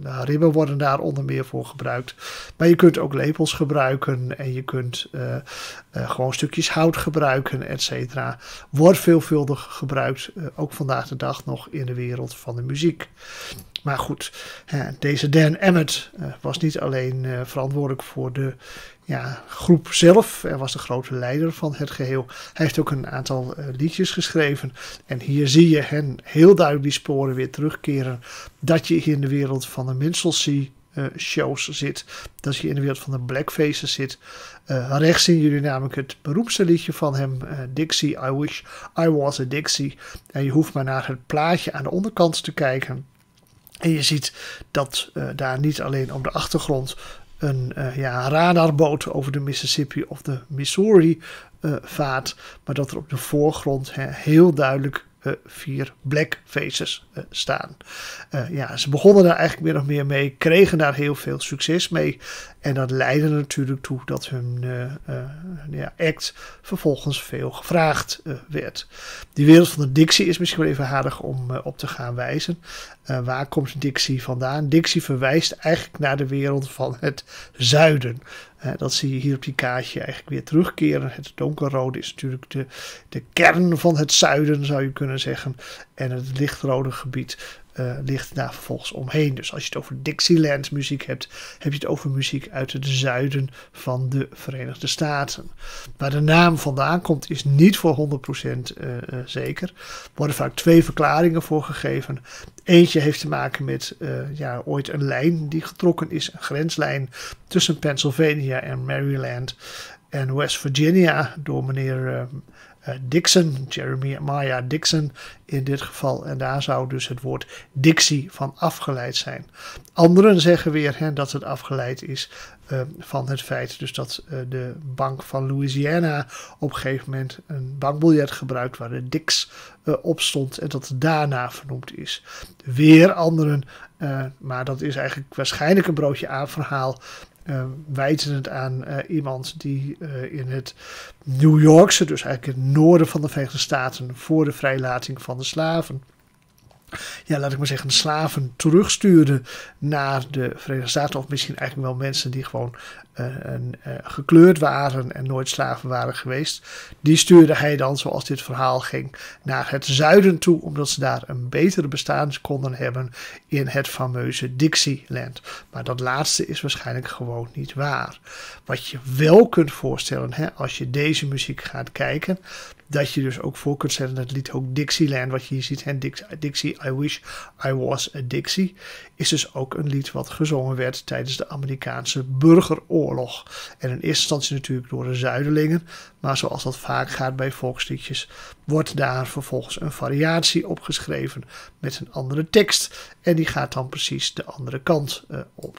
Nou, ribben worden daar onder meer voor gebruikt. Maar je kunt ook lepels gebruiken. En je kunt gewoon stukjes hout gebruiken, et cetera. Wordt veelvuldig gebruikt. ook vandaag de dag nog in de wereld van de muziek. Maar goed, deze Dan Emmett eh, was niet alleen eh, verantwoordelijk voor de ja, groep zelf. Hij was de grote leider van het geheel. Hij heeft ook een aantal uh, liedjes geschreven. En hier zie je hen heel duidelijk die sporen weer terugkeren. Dat je in de wereld van de Minstrelsy uh, shows zit. Dat je in de wereld van de blackfaces zit. Rechts zien jullie namelijk het beroemdste liedje van hem. Dixie, I Wish I Was a Dixie. En je hoeft maar naar het plaatje aan de onderkant te kijken. En je ziet dat uh, daar niet alleen op de achtergrond een uh, ja, radarboot over de Mississippi of de Missouri uh, vaart, maar dat er op de voorgrond heel duidelijk uh, vier black faces staan. Ja, ze begonnen daar eigenlijk meer of meer mee, kregen daar heel veel succes mee. En dat leidde natuurlijk toe dat hun ja, act vervolgens veel gevraagd werd. Die wereld van de Dixie is misschien wel even aardig om op te gaan wijzen. waar komt Dixie vandaan? Dixie verwijst eigenlijk naar de wereld van het zuiden. Dat zie je hier op die kaartje eigenlijk weer terugkeren. Het donkerrode is natuurlijk de, de kern van het zuiden, zou je kunnen zeggen. En het lichtrode gebied uh, ligt daar vervolgens omheen. Dus als je het over Dixieland muziek hebt, heb je het over muziek uit het zuiden van de Verenigde Staten. Waar de naam vandaan komt is niet voor 100% uh, zeker. Er worden vaak twee verklaringen voor gegeven. Eentje heeft te maken met ja, ooit een lijn die getrokken is, een grenslijn tussen Pennsylvania en Maryland en West Virginia door meneer Dixon, Jeremiah Dixon in dit geval. En daar zou dus het woord Dixie van afgeleid zijn. Anderen zeggen weer hè, dat het afgeleid is uh, van het feit dus dat uh, de bank van Louisiana op een gegeven moment een bankbiljet gebruikt waar de Dix op stond en dat het daarna vernoemd is. Weer anderen, maar dat is eigenlijk waarschijnlijk een broodje aan verhaal uh, wijten het aan uh, iemand die uh, in het New Yorkse, dus eigenlijk het noorden van de Verenigde Staten, voor de vrijlating van de slaven, ja, laat ik maar zeggen, slaven terugstuurde naar de Verenigde Staten. Of misschien eigenlijk wel mensen die gewoon uh, uh, gekleurd waren en nooit slaven waren geweest. Die stuurde hij dan, zoals dit verhaal ging, naar het zuiden toe. Omdat ze daar een betere bestaan konden hebben in het fameuze Dixieland. Maar dat laatste is waarschijnlijk gewoon niet waar. Wat je wel kunt voorstellen, hè, als je deze muziek gaat kijken, dat je dus ook voor kunt zetten het lied ook Dixieland, wat je hier ziet, hè, Dixie, I Wish I Was a Dixie, is dus ook een lied wat gezongen werd tijdens de Amerikaanse burgeroorlog. En in eerste instantie natuurlijk door de Zuiderlingen, maar zoals dat vaak gaat bij volksliedjes, wordt daar vervolgens een variatie opgeschreven met een andere tekst. En die gaat dan precies de andere kant uh, op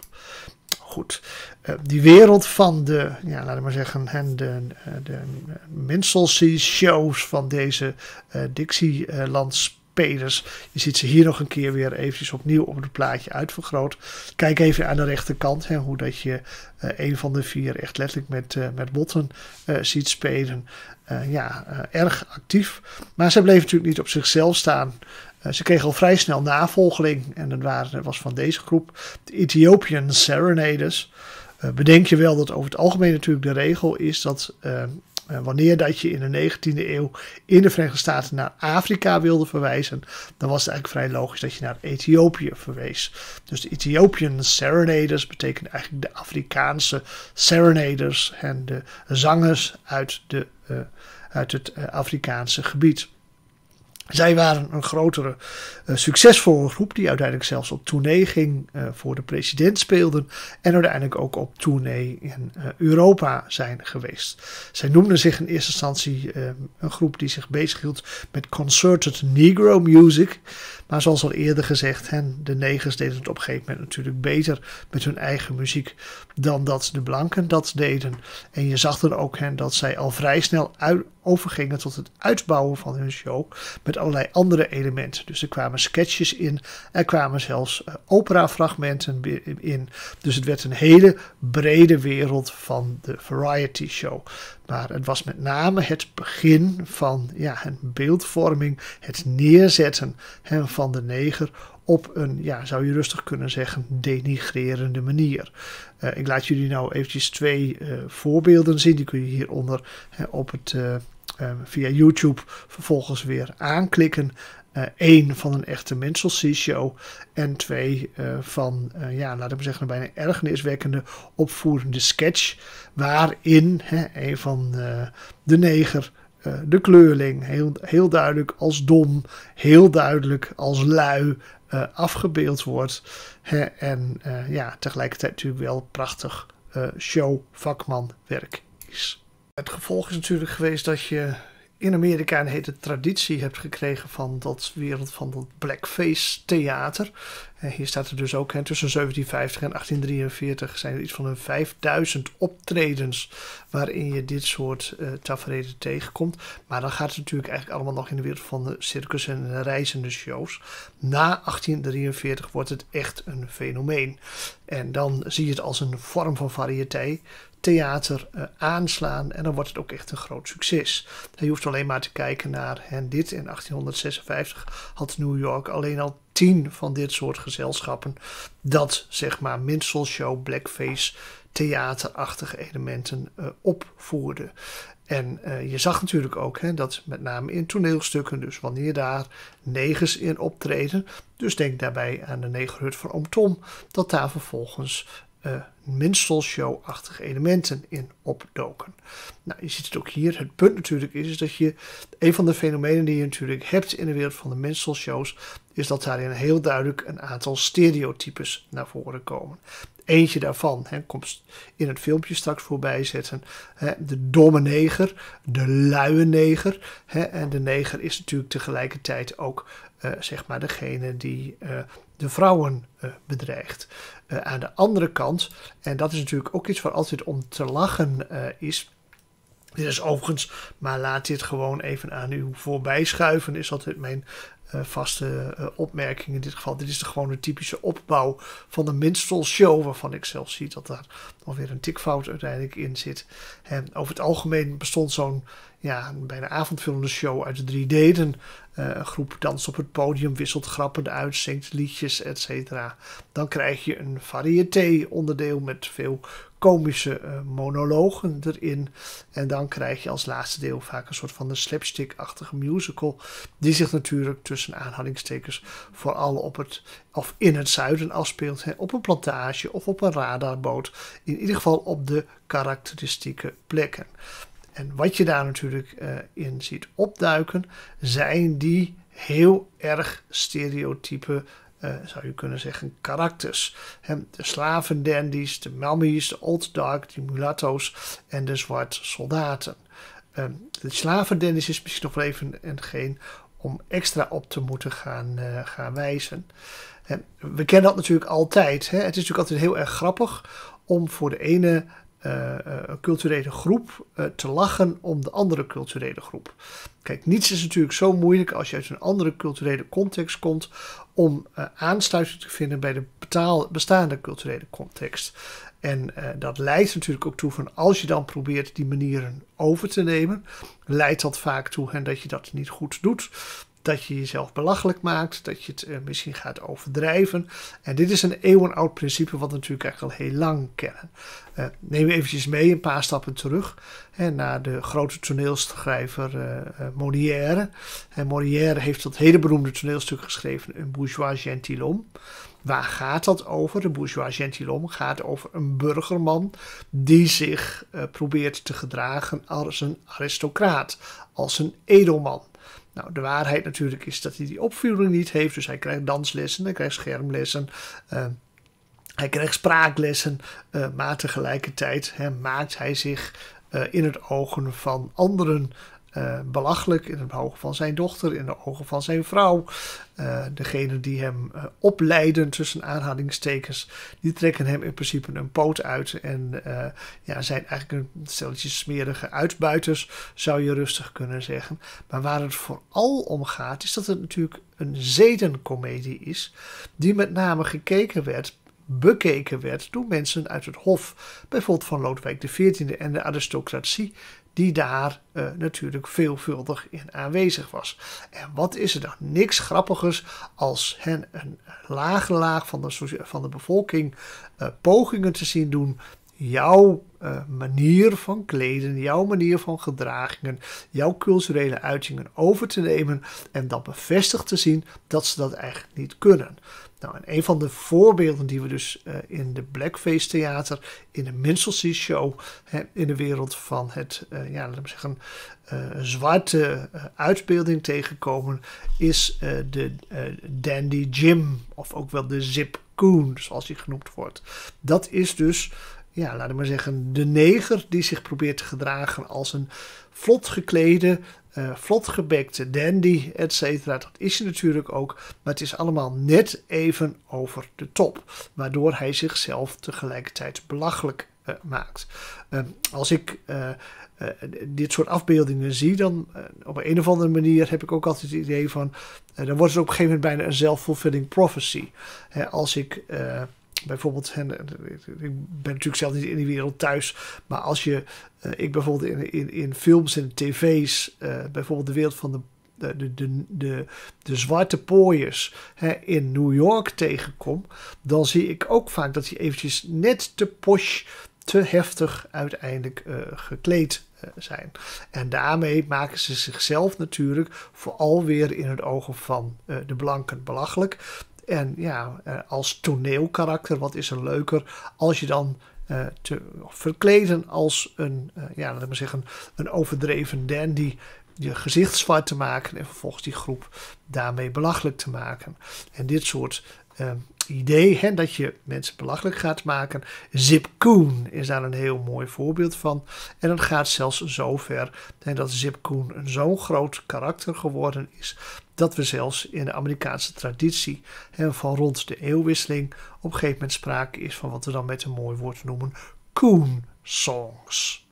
goed. Uh, die wereld van de, ja, laten we maar zeggen, de, de, de Minstrelsy shows van deze uh, Dixieland spelers. Je ziet ze hier nog een keer weer eventjes opnieuw op het plaatje uitvergroot. Kijk even aan de rechterkant, hè, hoe dat je uh, een van de vier echt letterlijk met, met botten ziet spelen. ja, erg actief. Maar ze bleven natuurlijk niet op zichzelf staan. Uh, ze kregen al vrij snel navolgeling en dat, waren, was van deze groep de Ethiopian Serenaders. Uh, bedenk je wel dat over het algemeen natuurlijk de regel is dat uh, wanneer dat je in de 19e eeuw in de Verenigde Staten naar Afrika wilde verwijzen, dan was het eigenlijk vrij logisch dat je naar Ethiopië verwees. Dus de Ethiopian Serenaders betekent eigenlijk de Afrikaanse Serenaders en de zangers uit, de, uit het Afrikaanse gebied. Zij waren een grotere, succesvolle groep die uiteindelijk zelfs op tournee ging, uh, voor de president speelden en uiteindelijk ook op tournee in uh, Europa zijn geweest. Zij noemden zich in eerste instantie een groep die zich bezighield met concerted Negro music. Maar zoals al eerder gezegd, hen, de negers deden het op een gegeven moment natuurlijk beter met hun eigen muziek dan dat de blanken dat deden. En je zag dan ook hen dat zij al vrij snel overgingen tot het uitbouwen van hun show met allerlei andere elementen. Dus er kwamen sketches in, er kwamen zelfs uh, operafragmenten in. Dus het werd een hele brede wereld van de variety show. Maar het was met name het begin van ja, een beeldvorming, het neerzetten van de neger op een, ja, zou je rustig kunnen zeggen, denigrerende manier. Uh, ik laat jullie nou eventjes twee uh, voorbeelden zien. Die kun je hieronder op het, via YouTube vervolgens weer aanklikken. Eén van een echte Minstrelsy show en twee van, ja, laat ik zeggen, een bijna ergerniswekkende opvoerende sketch. Waarin een van de neger de kleurling heel, heel duidelijk als dom, heel duidelijk als lui uh, afgebeeld wordt. Hè, en uh, ja, tegelijkertijd natuurlijk wel prachtig uh, show-vakmanwerk is. Het gevolg is natuurlijk geweest dat je in Amerika een hele traditie hebt gekregen van dat wereld van dat blackface theater. hier staat er dus ook, tussen 1750 en 1843 zijn er iets van een 5000 optredens waarin je dit soort uh, tafereelen tegenkomt. Maar dan gaat het natuurlijk eigenlijk allemaal nog in de wereld van de circus en de reizende shows. Na 1843 wordt het echt een fenomeen. En dan zie je het als een vorm van variëteit theater uh, aanslaan en dan wordt het ook echt een groot succes. Je hoeft alleen maar te kijken naar en dit in 1856 had New York alleen al tien van dit soort gezelschappen dat zeg maar show, blackface, theaterachtige elementen uh, opvoerde. En uh, je zag natuurlijk ook hè, dat met name in toneelstukken, dus wanneer daar negers in optreden, dus denk daarbij aan de negerhut van Oom Tom, dat daar vervolgens uh, minstrelshow-achtige elementen in opdoken. Nou, je ziet het ook hier. Het punt natuurlijk is, dat je een van de fenomenen die je natuurlijk hebt in de wereld van de minstrelshows, is dat daarin heel duidelijk een aantal stereotypes naar voren komen. Eentje daarvan hè, komt in het filmpje straks voorbij zetten. Hè, de domme neger, de luie neger. Hè, en de neger is natuurlijk tegelijkertijd ook zeg maar degene die uh, de vrouwen uh, bedreigt. aan de andere kant, en dat is natuurlijk ook iets waar altijd om te lachen is. Dit is overigens, maar laat dit gewoon even aan u voorbij schuiven, is altijd mijn uh, vaste uh, opmerking in dit geval. Dit is de gewone typische opbouw van de minstrel show, waarvan ik zelf zie dat daar nog weer een tikfout uiteindelijk in zit. En over het algemeen bestond zo'n ja, een bijna avondvullende show uit drie delen. Uh, een groep danst op het podium, wisselt grappen uit, zingt liedjes, etc. Dan krijg je een variété onderdeel met veel komische uh, monologen erin. En dan krijg je als laatste deel vaak een soort van de slapstick-achtige musical. Die zich natuurlijk tussen aanhalingstekens vooral op het, of in het zuiden afspeelt. Hè, op een plantage of op een radarboot. In ieder geval op de karakteristieke plekken. En wat je daar natuurlijk uh, in ziet opduiken, zijn die heel erg stereotype, uh, zou je kunnen zeggen, karakters. He, de slavendandies, de mammies, de old dark, de mulatto's en de zwarte soldaten. Uh, de slavendandies is misschien nog wel even geen om extra op te moeten gaan, uh, gaan wijzen. En we kennen dat natuurlijk altijd. Hè? Het is natuurlijk altijd heel erg grappig om voor de ene uh, culturele groep uh, te lachen om de andere culturele groep. Kijk, niets is natuurlijk zo moeilijk als je uit een andere culturele context komt om aansluiting te vinden bij de bestaande culturele context. En dat leidt natuurlijk ook toe van als je dan probeert die manieren over te nemen, leidt dat vaak toe en dat je dat niet goed doet dat je jezelf belachelijk maakt, dat je het uh, misschien gaat overdrijven. En dit is een eeuwenoud principe wat we natuurlijk echt al heel lang kennen. Uh, neem eventjes mee een paar stappen terug naar de grote toneelschrijver uh, Molière. En Molière heeft dat hele beroemde toneelstuk geschreven, een bourgeois gentilhomme. Waar gaat dat over? De bourgeois gentilhomme gaat over een burgerman die zich probeert te gedragen als een aristocraat, als een edelman. Nou, de waarheid natuurlijk is dat hij die opvoering niet heeft. Dus hij krijgt danslessen, hij krijgt schermlessen. Uh, hij krijgt spraaklessen. Uh, maar tegelijkertijd hè, maakt hij zich uh, in het ogen van anderen uh, belachelijk in de ogen van zijn dochter, in de ogen van zijn vrouw. Uh, degene die hem uh, opleiden, tussen aanhalingstekens, die trekken hem in principe een poot uit. En ja, zijn eigenlijk een stelletje smerige uitbuiters, zou je rustig kunnen zeggen. Maar waar het vooral om gaat, is dat het natuurlijk een zedencomedie is, die met name gekeken werd bekeken werd door mensen uit het Hof, bijvoorbeeld van Lodewijk XIV en de aristocratie, die daar uh, natuurlijk veelvuldig in aanwezig was. En wat is er dan niks grappigers als hen een lage laag van de, van de bevolking uh, pogingen te zien doen jouw uh, manier van kleden, jouw manier van gedragingen, jouw culturele uitingen over te nemen en dan bevestigd te zien dat ze dat eigenlijk niet kunnen. Nou, en een van de voorbeelden die we dus uh, in de Blackface Theater, in de Minstrelsy Show, hè, in de wereld van het, uh, ja, laten we zeggen, zwarte uitbeelding tegenkomen, is de Dandy Jim, of ook wel de Zip Coon, zoals hij genoemd wordt. Dat is dus ja, laten we maar zeggen, de neger die zich probeert te gedragen als een vlot geklede, uh, vlot gebekte dandy, et cetera. Dat is hij natuurlijk ook, maar het is allemaal net even over de top, waardoor hij zichzelf tegelijkertijd belachelijk uh, maakt. Uh, als ik uh, dit soort afbeeldingen zie, dan op een of andere manier heb ik ook altijd het idee van, dan wordt het op een gegeven moment bijna een self-fulfilling prophecy. als ik bijvoorbeeld, ik ben natuurlijk zelf niet in die wereld thuis, maar als je, uh, ik bijvoorbeeld in, in, in films en tv's, uh, bijvoorbeeld de wereld van de de, de, de, de, zwarte pooiers hè, in New York tegenkom, dan zie ik ook vaak dat die eventjes net te posh, te heftig uiteindelijk uh, gekleed zijn. En daarmee maken ze zichzelf natuurlijk vooral weer in het ogen van de blanken belachelijk. En ja, eh, als toneelkarakter, wat is er leuker als je dan uh, te verkleden als een, uh, ja, laten we zeggen, een overdreven dandy, je gezicht zwart te maken en vervolgens die groep daarmee belachelijk te maken. En dit soort uh, idee hè, dat je mensen belachelijk gaat maken. Zip Koen is daar een heel mooi voorbeeld van. En dat gaat zelfs zo ver dat Zip Koen een zo'n groot karakter geworden is. Dat we zelfs in de Amerikaanse traditie hè, van rond de eeuwwisseling op een gegeven moment sprake is van wat we dan met een mooi woord noemen Koen songs.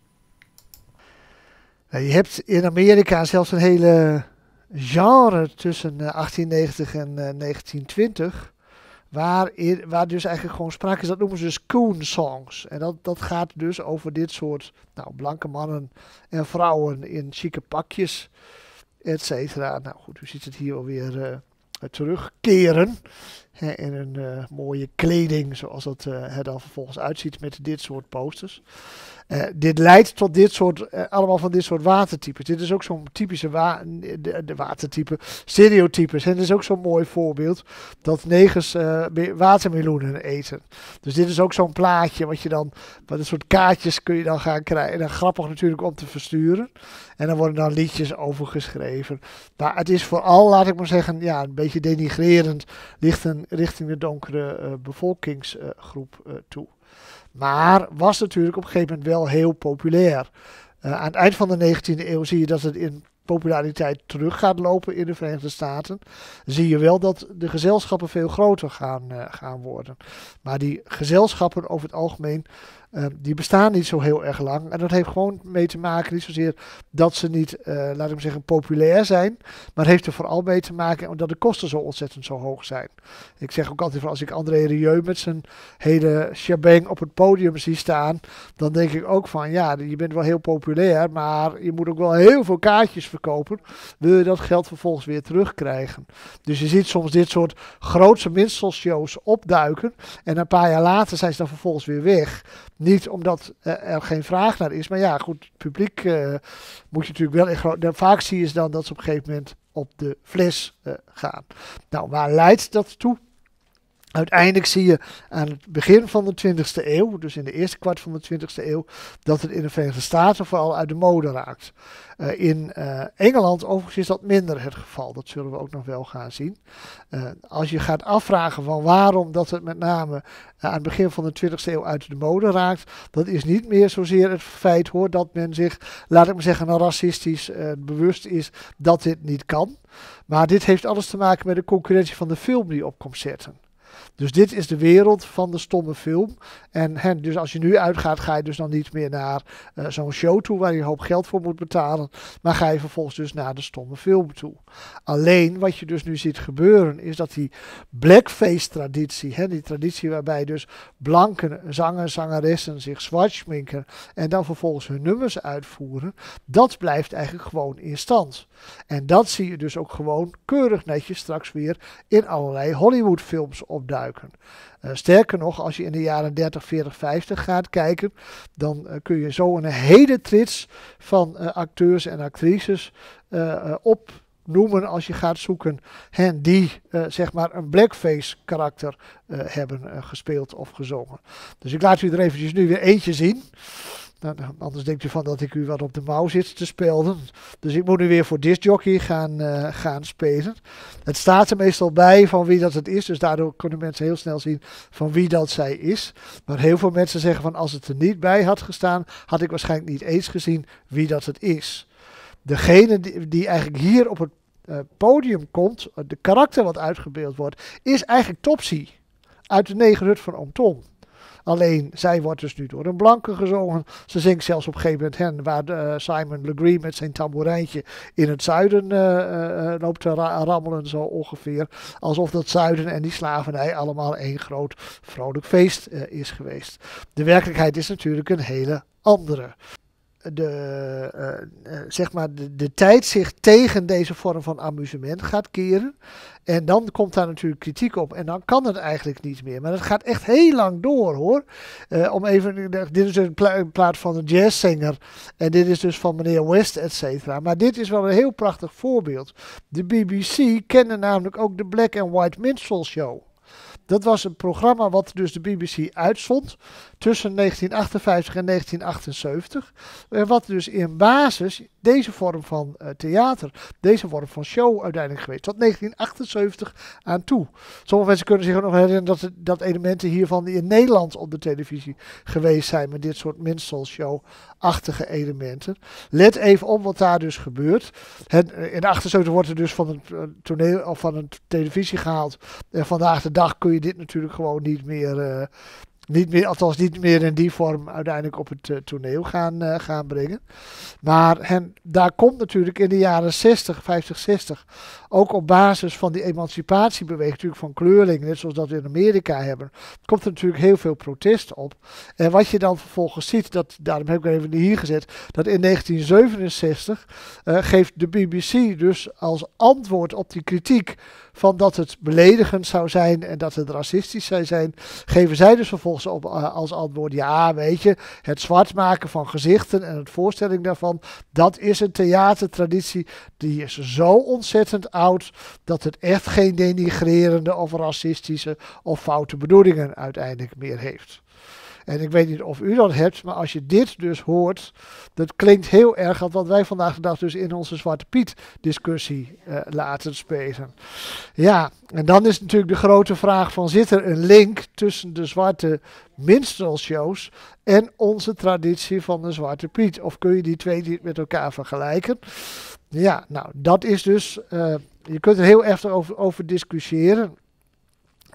Je hebt in Amerika zelfs een hele genre tussen 1890 eh, en 1920 eh, Waar, waar dus eigenlijk gewoon sprake is, dat noemen ze dus coon songs. En dat, dat gaat dus over dit soort nou, blanke mannen en vrouwen in chique pakjes, et cetera. Nou goed, u ziet het hier alweer uh, terugkeren. Hè, in een uh, mooie kleding, zoals dat uh, er dan vervolgens uitziet met dit soort posters. Uh, dit leidt tot dit soort, uh, allemaal van dit soort watertypes. Dit is ook zo'n typische wa de, watertype, stereotypes. En dit is ook zo'n mooi voorbeeld dat negers uh, watermeloenen eten. Dus dit is ook zo'n plaatje wat je dan, wat een soort kaartjes kun je dan gaan krijgen. En grappig natuurlijk om te versturen. En dan worden dan liedjes over geschreven. Maar het is vooral, laat ik maar zeggen, ja, een beetje denigrerend richting de donkere bevolkingsgroep toe. Maar was natuurlijk op een gegeven moment wel heel populair. Uh, aan het eind van de 19e eeuw zie je dat het in populariteit terug gaat lopen in de Verenigde Staten. Zie je wel dat de gezelschappen veel groter gaan, uh, gaan worden. Maar die gezelschappen over het algemeen uh, die bestaan niet zo heel erg lang. En dat heeft gewoon mee te maken, niet zozeer dat ze niet, uh, laat ik zeggen, populair zijn. Maar heeft er vooral mee te maken omdat de kosten zo ontzettend zo hoog zijn. Ik zeg ook altijd van als ik André Rieu met zijn hele shebang op het podium zie staan. Dan denk ik ook van ja, je bent wel heel populair. Maar je moet ook wel heel veel kaartjes verkopen. Wil je dat geld vervolgens weer terugkrijgen. Dus je ziet soms dit soort grootse minstrelshows opduiken. En een paar jaar later zijn ze dan vervolgens weer weg. Niet omdat uh, er geen vraag naar is. Maar ja, goed, het publiek uh, moet je natuurlijk wel in groot. Vaak zie je dan dat ze op een gegeven moment op de fles uh, gaan. Nou, waar leidt dat toe? Uiteindelijk zie je aan het begin van de 20e eeuw, dus in de eerste kwart van de 20e eeuw, dat het in de Verenigde Staten vooral uit de mode raakt. Uh, in uh, Engeland overigens is dat minder het geval, dat zullen we ook nog wel gaan zien. Uh, als je gaat afvragen van waarom dat het met name aan het begin van de 20e eeuw uit de mode raakt, dat is niet meer zozeer het feit hoor dat men zich, laat ik maar zeggen, racistisch bewust is dat dit niet kan. Maar dit heeft alles te maken met de concurrentie van de film die op komt zetten. Dus dit is de wereld van de stomme film. En dus als je nu uitgaat, ga je dus dan niet meer naar uh, zo'n show toe waar je een hoop geld voor moet betalen. Maar ga je vervolgens dus naar de stomme film toe. Alleen wat je dus nu ziet gebeuren, is dat die blackface traditie, die traditie waarbij dus blanke zangers, zangeressen zich zwart schminken en dan vervolgens hun nummers uitvoeren, dat blijft eigenlijk gewoon in stand. En dat zie je dus ook gewoon keurig netjes straks weer in allerlei Hollywoodfilms opduiken. Uh, sterker nog, als je in de jaren 30, 40, 50 gaat kijken, dan uh, kun je zo een hele trits van uh, acteurs en actrices opnoemen als je gaat zoeken hen die zeg maar een blackface karakter hebben gespeeld of gezongen. Dus ik laat u er eventjes nu weer eentje zien. Nou, nou, anders denkt u van dat ik u wat op de mouw zit te spelen. Dus ik moet nu weer voor discjockey gaan, uh, gaan spelen. Het staat er meestal bij van wie dat het is. Dus daardoor kunnen mensen heel snel zien van wie dat zij is. Maar heel veel mensen zeggen van als het er niet bij had gestaan, had ik waarschijnlijk niet eens gezien wie dat het is. Degene die, eigenlijk hier op het uh, podium komt, de karakter wat uitgebeeld wordt, is eigenlijk Topsy uit de Negerhut van Oom. Alleen zij wordt dus nu door een blanke gezongen. Ze zingt zelfs op een gegeven moment hen, waar uh, Simon Legree met zijn tamboerijntje in het zuiden uh, uh, loopt te ra rammelen, zo ongeveer. Alsof dat zuiden en die slavernij allemaal één groot vrolijk feest is geweest. De werkelijkheid is natuurlijk een hele andere de, uh, zeg maar de, de tijd zich tegen deze vorm van amusement gaat keren. En dan komt daar natuurlijk kritiek op. En dan kan het eigenlijk niet meer. Maar het gaat echt heel lang door hoor. Uh, om even, dit is een pla plaat van een jazzzanger. En dit is dus van meneer West, et cetera. Maar dit is wel een heel prachtig voorbeeld. De BBC kende namelijk ook de Black and White Minstrel Show. Dat was een programma wat dus de BBC uitzond tussen 1958 en 1978. En wat dus in basis deze vorm van uh, theater, deze vorm van show uiteindelijk geweest. Tot 1978 aan toe. Sommige mensen kunnen zich nog herinneren dat, dat elementen hiervan in Nederland op de televisie geweest zijn. Met dit soort minstrel show-achtige elementen. Let even op wat daar dus gebeurt. Het, eh, in 78 wordt er dus van een toneel of van een televisie gehaald. En vandaag de dag kun je dit natuurlijk gewoon niet meer, niet meer, althans niet meer in die vorm uiteindelijk op het uh, toneel gaan, uh, gaan brengen. Maar hen, daar komt natuurlijk in de jaren 60, 50, 60, ook op basis van die emancipatiebeweging natuurlijk van kleurlingen, net zoals dat we in Amerika hebben, komt er natuurlijk heel veel protest op. En wat je dan vervolgens ziet, dat, daarom heb ik even hier gezet, dat in 1967 uh, geeft de BBC dus als antwoord op die kritiek van dat het beledigend zou zijn en dat het racistisch zou zijn, geven zij dus vervolgens uh, als antwoord, ja weet je, het zwart maken van gezichten en het voorstelling daarvan, dat is een theatertraditie die is zo ontzettend oud dat het echt geen denigrerende of racistische of foute bedoelingen uiteindelijk meer heeft. En ik weet niet of u dat hebt, maar als je dit dus hoort, dat klinkt heel erg als wat wij vandaag de dag dus in onze Zwarte Piet discussie uh, laten spelen. Ja, en dan is natuurlijk de grote vraag van zit er een link tussen de Zwarte minstrelshows en onze traditie van de Zwarte Piet? Of kun je die twee niet met elkaar vergelijken? Ja, nou dat is dus, uh, je kunt er heel erg over, over discussiëren.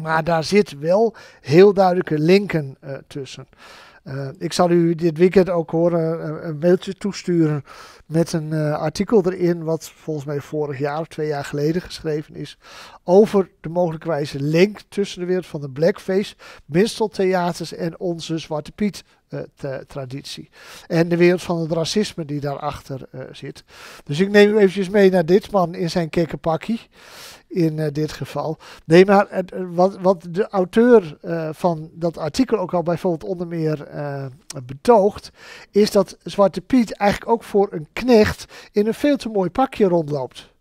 Maar daar zit wel heel duidelijke linken uh, tussen. Uh, ik zal u dit weekend ook horen uh, een mailtje toesturen met een artikel erin, wat volgens mij vorig jaar of twee jaar geleden geschreven is, over de mogelijkwijze link tussen de wereld van de blackface, minstreltheaters en onze Zwarte Piet traditie. En de wereld van het racisme die daarachter zit. Dus ik neem u eventjes mee naar dit man in zijn kikkerpakkie in uh, dit geval. Nee, maar wat, wat de auteur van dat artikel ook al bijvoorbeeld onder meer betoogt, is dat Zwarte Piet eigenlijk ook voor een knecht in een veel te mooi pakje rondloopt.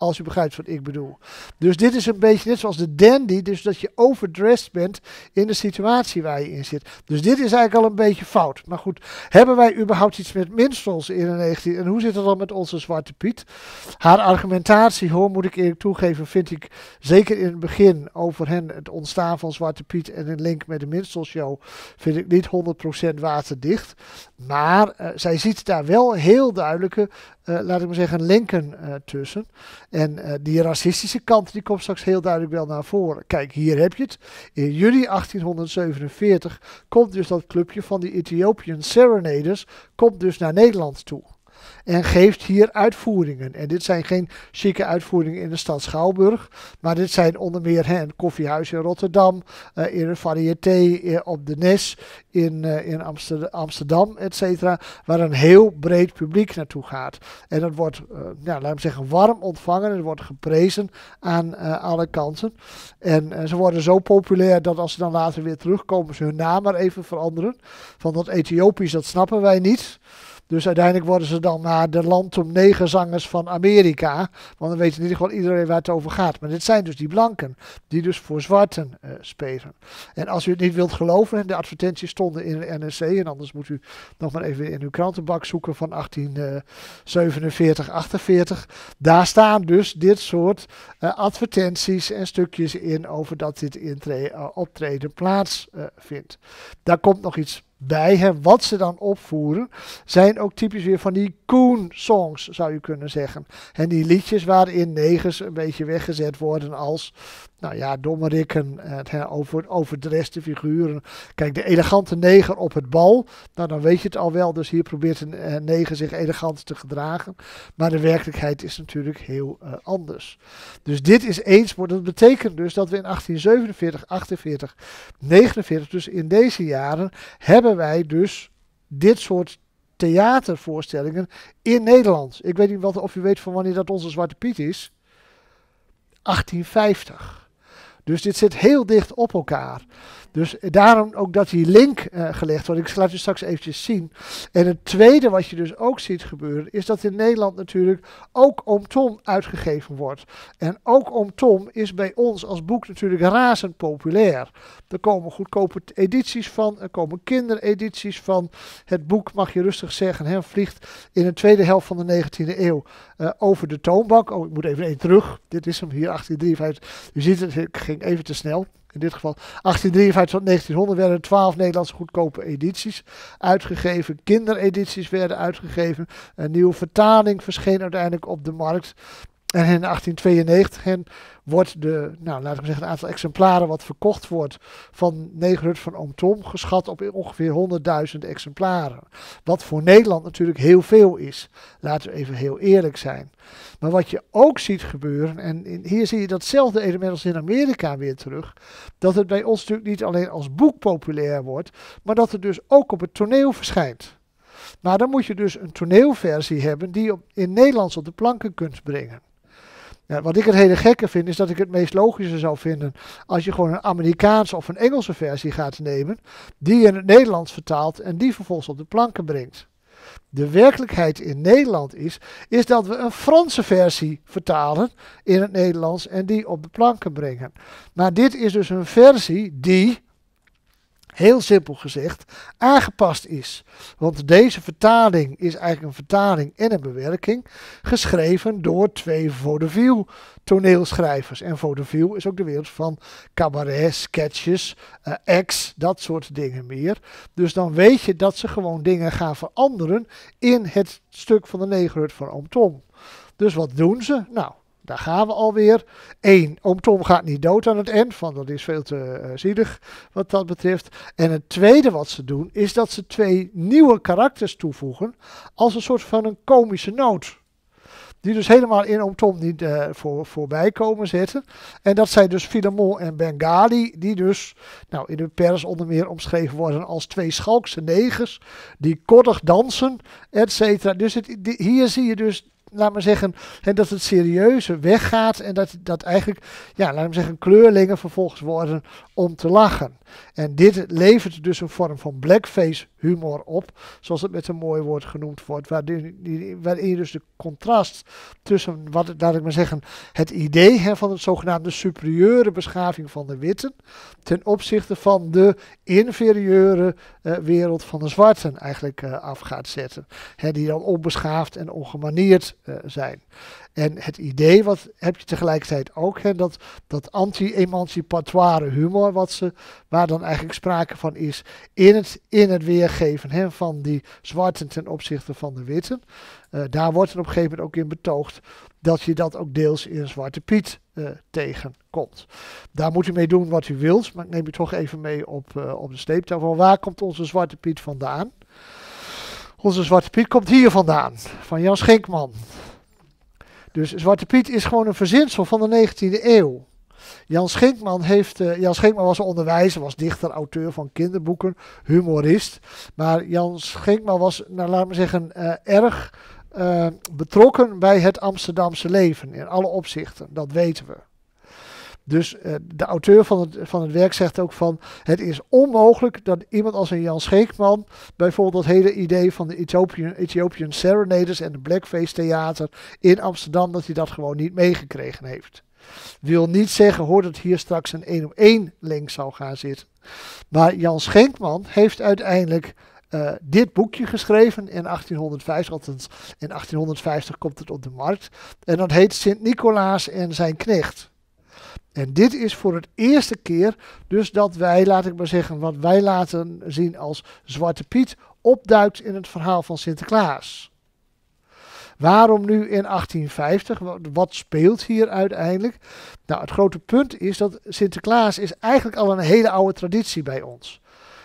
Als je begrijpt wat ik bedoel. Dus dit is een beetje net zoals de dandy. Dus dat je overdressed bent in de situatie waar je in zit. Dus dit is eigenlijk al een beetje fout. Maar goed, hebben wij überhaupt iets met minstrels in de 19... En hoe zit het dan met onze Zwarte Piet? Haar argumentatie, hoor, moet ik eerlijk toegeven, vind ik zeker in het begin over hen, het ontstaan van Zwarte Piet en een link met de minstrelshow, vind ik niet 100% waterdicht. Maar uh, zij ziet daar wel heel duidelijke laat ik maar zeggen, linken uh, tussen. En uh, die racistische kant die komt straks heel duidelijk wel naar voren. Kijk, hier heb je het. In juli 1847 komt dus dat clubje van die Ethiopian Serenaders komt dus naar Nederland toe en geeft hier uitvoeringen. En dit zijn geen chique uitvoeringen in de stad Schouwburg, maar dit zijn onder meer hè, een koffiehuis in Rotterdam, uh, in een variété in, op de Nes, in, uh, in Amsterdam, Amsterdam et cetera, waar een heel breed publiek naartoe gaat. En dat wordt, uh, ja, laten we zeggen, warm ontvangen, het wordt geprezen aan alle kanten. En ze worden zo populair dat als ze dan later weer terugkomen, ze hun naam maar even veranderen. Van dat Ethiopisch, dat snappen wij niet. Dus uiteindelijk worden ze dan maar de landom negenzangers van Amerika. Want dan weet in ieder geval iedereen waar het over gaat. Maar dit zijn dus die blanken, die dus voor zwarten uh, spelen. En als u het niet wilt geloven, de advertenties stonden in de NRC. En anders moet u nog maar even in uw krantenbak zoeken van 1847, 48. Daar staan dus dit soort uh, advertenties en stukjes in over dat dit uh, optreden plaatsvindt. Daar komt nog iets bij hem. Wat ze dan opvoeren, zijn ook typisch weer van die coon songs, zou je kunnen zeggen. En die liedjes waarin negers een beetje weggezet worden als, nou ja, dommerikken, eh, over, overdreste figuren. Kijk, de elegante neger op het bal, nou dan weet je het al wel, dus hier probeert een uh, neger zich elegant te gedragen. Maar de werkelijkheid is natuurlijk heel uh, anders. Dus dit is eens, dat betekent dus dat we in 1847, 48, 49, dus in deze jaren, hebben wij dus dit soort theatervoorstellingen in Nederland. Ik weet niet wat, of u weet van wanneer dat onze Zwarte Piet is. 1850. Dus dit zit heel dicht op elkaar. Dus daarom ook dat die link uh, gelegd wordt. Ik laat je straks eventjes zien. En het tweede wat je dus ook ziet gebeuren, is dat in Nederland natuurlijk ook Oom Tom uitgegeven wordt. En ook Oom Tom is bij ons als boek natuurlijk razend populair. Er komen goedkope edities van, er komen kinderedities van. Het boek, mag je rustig zeggen, hè, vliegt in de tweede helft van de 19e eeuw uh, over de toonbank. Oh, ik moet even één terug. Dit is hem hier, 1853. U ziet het, ik ging even te snel. In dit geval 1853 tot 1900 werden 12 Nederlandse goedkope edities uitgegeven. Kinderedities werden uitgegeven. Een nieuwe vertaling verscheen uiteindelijk op de markt. En in 1892 en wordt de, nou laten we zeggen, het aantal exemplaren wat verkocht wordt van Negerhut van Oom Tom geschat op ongeveer 100.000 exemplaren. Wat voor Nederland natuurlijk heel veel is. Laten we even heel eerlijk zijn. Maar wat je ook ziet gebeuren, en hier zie je datzelfde element als in Amerika weer terug, dat het bij ons natuurlijk niet alleen als boek populair wordt, maar dat het dus ook op het toneel verschijnt. Maar dan moet je dus een toneelversie hebben die je in Nederlands op de planken kunt brengen. Ja, wat ik het hele gekke vind, is dat ik het meest logische zou vinden als je gewoon een Amerikaanse of een Engelse versie gaat nemen, die in het Nederlands vertaalt en die vervolgens op de planken brengt. De werkelijkheid in Nederland is, is dat we een Franse versie vertalen in het Nederlands en die op de planken brengen. Maar dit is dus een versie die, heel simpel gezegd, aangepast is. Want deze vertaling is eigenlijk een vertaling en een bewerking, geschreven door twee vaudeville toneelschrijvers. En vaudeville is ook de wereld van cabaret, sketches, uh, acts, dat soort dingen meer. Dus dan weet je dat ze gewoon dingen gaan veranderen in het stuk van de negerhut van Oom Tom. Dus wat doen ze? Nou, daar gaan we alweer. Eén, oom Tom gaat niet dood aan het eind, want dat is veel te uh, zielig wat dat betreft. En het tweede wat ze doen, is dat ze twee nieuwe karakters toevoegen als een soort van een komische noot. Die dus helemaal in Oom Tom niet uh, voor, voorbij komen zitten. En dat zijn dus Filemon en Bengali, die dus nou, in de pers onder meer omschreven worden als twee schalkse negers, die koddig dansen, et cetera. Dus het, hier zie je dus laat maar zeggen, hè, dat het serieuze weggaat en dat, dat eigenlijk, ja, laat maar zeggen, kleurlingen vervolgens worden om te lachen. En dit levert dus een vorm van blackface humor op, zoals het met een mooi woord genoemd wordt, waarin, je dus de contrast tussen, wat, laat ik maar zeggen, het idee hè, van het zogenaamde superieure beschaving van de witten, ten opzichte van de inferieure uh, wereld van de zwarten eigenlijk uh, af gaat zetten. Hè, die dan onbeschaafd en ongemanierd uh, zijn. En het idee wat heb je tegelijkertijd ook, hè, dat, dat anti-emancipatoire humor, wat ze, waar dan eigenlijk sprake van is in het, in het weergeven hè, van die zwarten ten opzichte van de witten. Uh, daar wordt er op een gegeven moment ook in betoogd dat je dat ook deels in Zwarte Piet uh, tegenkomt. Daar moet u mee doen wat u wilt, maar ik neem u toch even mee op, op de sleeptafel. Waar komt onze Zwarte Piet vandaan? Onze Zwarte Piet komt hier vandaan, van Jan Schenkman. Dus Zwarte Piet is gewoon een verzinsel van de 19e eeuw. Jan Schenkman, heeft, uh, Jan was onderwijzer, was dichter, auteur van kinderboeken, humorist. Maar Jan Schenkman was, nou, laat me zeggen, uh, erg uh, betrokken bij het Amsterdamse leven in alle opzichten. Dat weten we. Dus uh, de auteur van het, van het werk zegt ook van het is onmogelijk dat iemand als een Jan Scheekman bijvoorbeeld dat hele idee van de Ethiopian, Ethiopian Serenaders en de Blackface Theater in Amsterdam dat hij dat gewoon niet meegekregen heeft. Wil niet zeggen hoor dat hier straks een één op één link zou gaan zitten. Maar Jan Schenkman heeft uiteindelijk uh, dit boekje geschreven in 1850, althans in 1850 komt het op de markt. En dat heet Sint Nicolaas en zijn knecht. En dit is voor het eerste keer dus dat wij, laat ik maar zeggen, wat wij laten zien als Zwarte Piet opduikt in het verhaal van Sinterklaas. Waarom nu in 1850? Wat speelt hier uiteindelijk? Nou, het grote punt is dat Sinterklaas is eigenlijk al een hele oude traditie bij ons.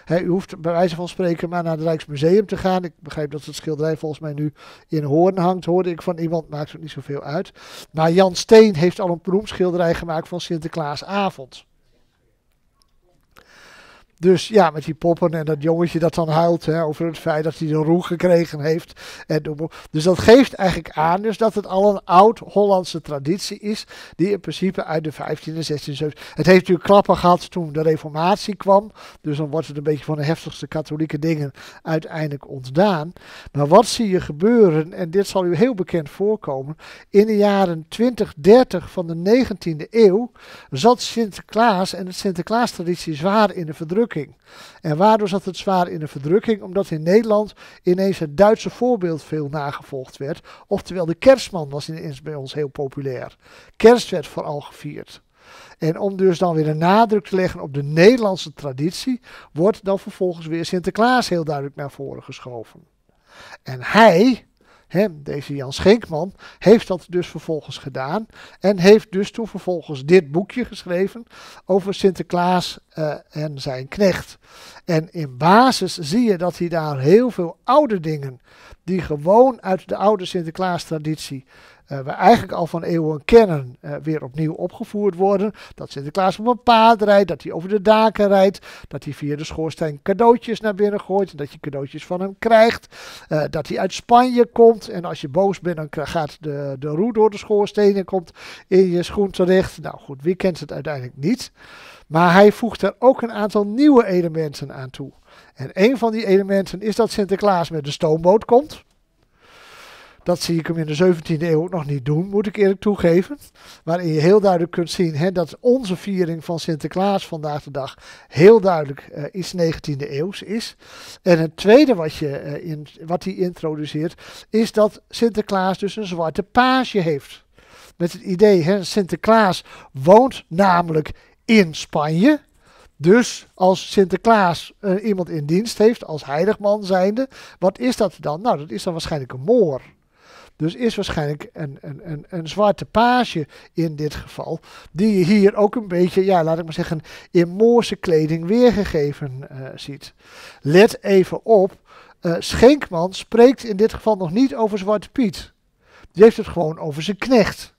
He, u hoeft bij wijze van spreken maar naar het Rijksmuseum te gaan. Ik begrijp dat het schilderij volgens mij nu in Hoorn hangt, hoorde ik van iemand, maakt het niet zoveel uit. Maar Jan Steen heeft al een beroemd schilderij gemaakt van Sinterklaasavond. Dus ja, met die poppen en dat jongetje dat dan huilt hè, over het feit dat hij een roe gekregen heeft. En, dus dat geeft eigenlijk aan dus dat het al een oud-Hollandse traditie is, die in principe uit de 15e, 16e, 17e. Het heeft natuurlijk klappen gehad toen de Reformatie kwam. Dus dan wordt het een beetje van de heftigste katholieke dingen uiteindelijk ontdaan. Maar wat zie je gebeuren, en dit zal u heel bekend voorkomen, in de jaren 20, 30 van de 19e eeuw zat Sinterklaas en het Sinterklaas-traditie zwaar in de verdrukking. En waardoor zat het zwaar in de verdrukking? Omdat in Nederland ineens het Duitse voorbeeld veel nagevolgd werd. Oftewel, de kerstman was ineens bij ons heel populair. Kerst werd vooral gevierd. En om dus dan weer een nadruk te leggen op de Nederlandse traditie, wordt dan vervolgens weer Sinterklaas heel duidelijk naar voren geschoven. En hij, deze Jan Schenkman, heeft dat dus vervolgens gedaan. En heeft dus toen vervolgens dit boekje geschreven over Sinterklaas uh, en zijn knecht. En in basis zie je dat hij daar heel veel oude dingen, die gewoon uit de oude Sinterklaas-traditie uh, we eigenlijk al van eeuwen kennen, uh, weer opnieuw opgevoerd worden. Dat Sinterklaas op een paard rijdt, dat hij over de daken rijdt, dat hij via de schoorsteen cadeautjes naar binnen gooit, dat je cadeautjes van hem krijgt, uh, dat hij uit Spanje komt en als je boos bent dan gaat de, de roe door de schoorsteen en komt in je schoen terecht. Nou goed, wie kent het uiteindelijk niet? Maar hij voegt er ook een aantal nieuwe elementen aan toe. En een van die elementen is dat Sinterklaas met de stoomboot komt. Dat zie ik hem in de 17e eeuw ook nog niet doen, moet ik eerlijk toegeven. Waarin je heel duidelijk kunt zien hè, dat onze viering van Sinterklaas vandaag de dag heel duidelijk uh, iets 19e eeuws is. En het tweede wat, je, uh, in, wat hij introduceert, is dat Sinterklaas dus een zwarte paasje heeft. Met het idee, hè, Sinterklaas woont namelijk in Spanje. Dus als Sinterklaas uh, iemand in dienst heeft, als heiligman zijnde, wat is dat dan? Nou, dat is dan waarschijnlijk een moor. Dus is waarschijnlijk een, een, een, een zwarte paasje in dit geval. Die je hier ook een beetje, ja, laat ik maar zeggen, in Moorse kleding weergegeven uh, ziet. Let even op, uh, Schenkman spreekt in dit geval nog niet over Zwarte Piet. Die heeft het gewoon over zijn knecht.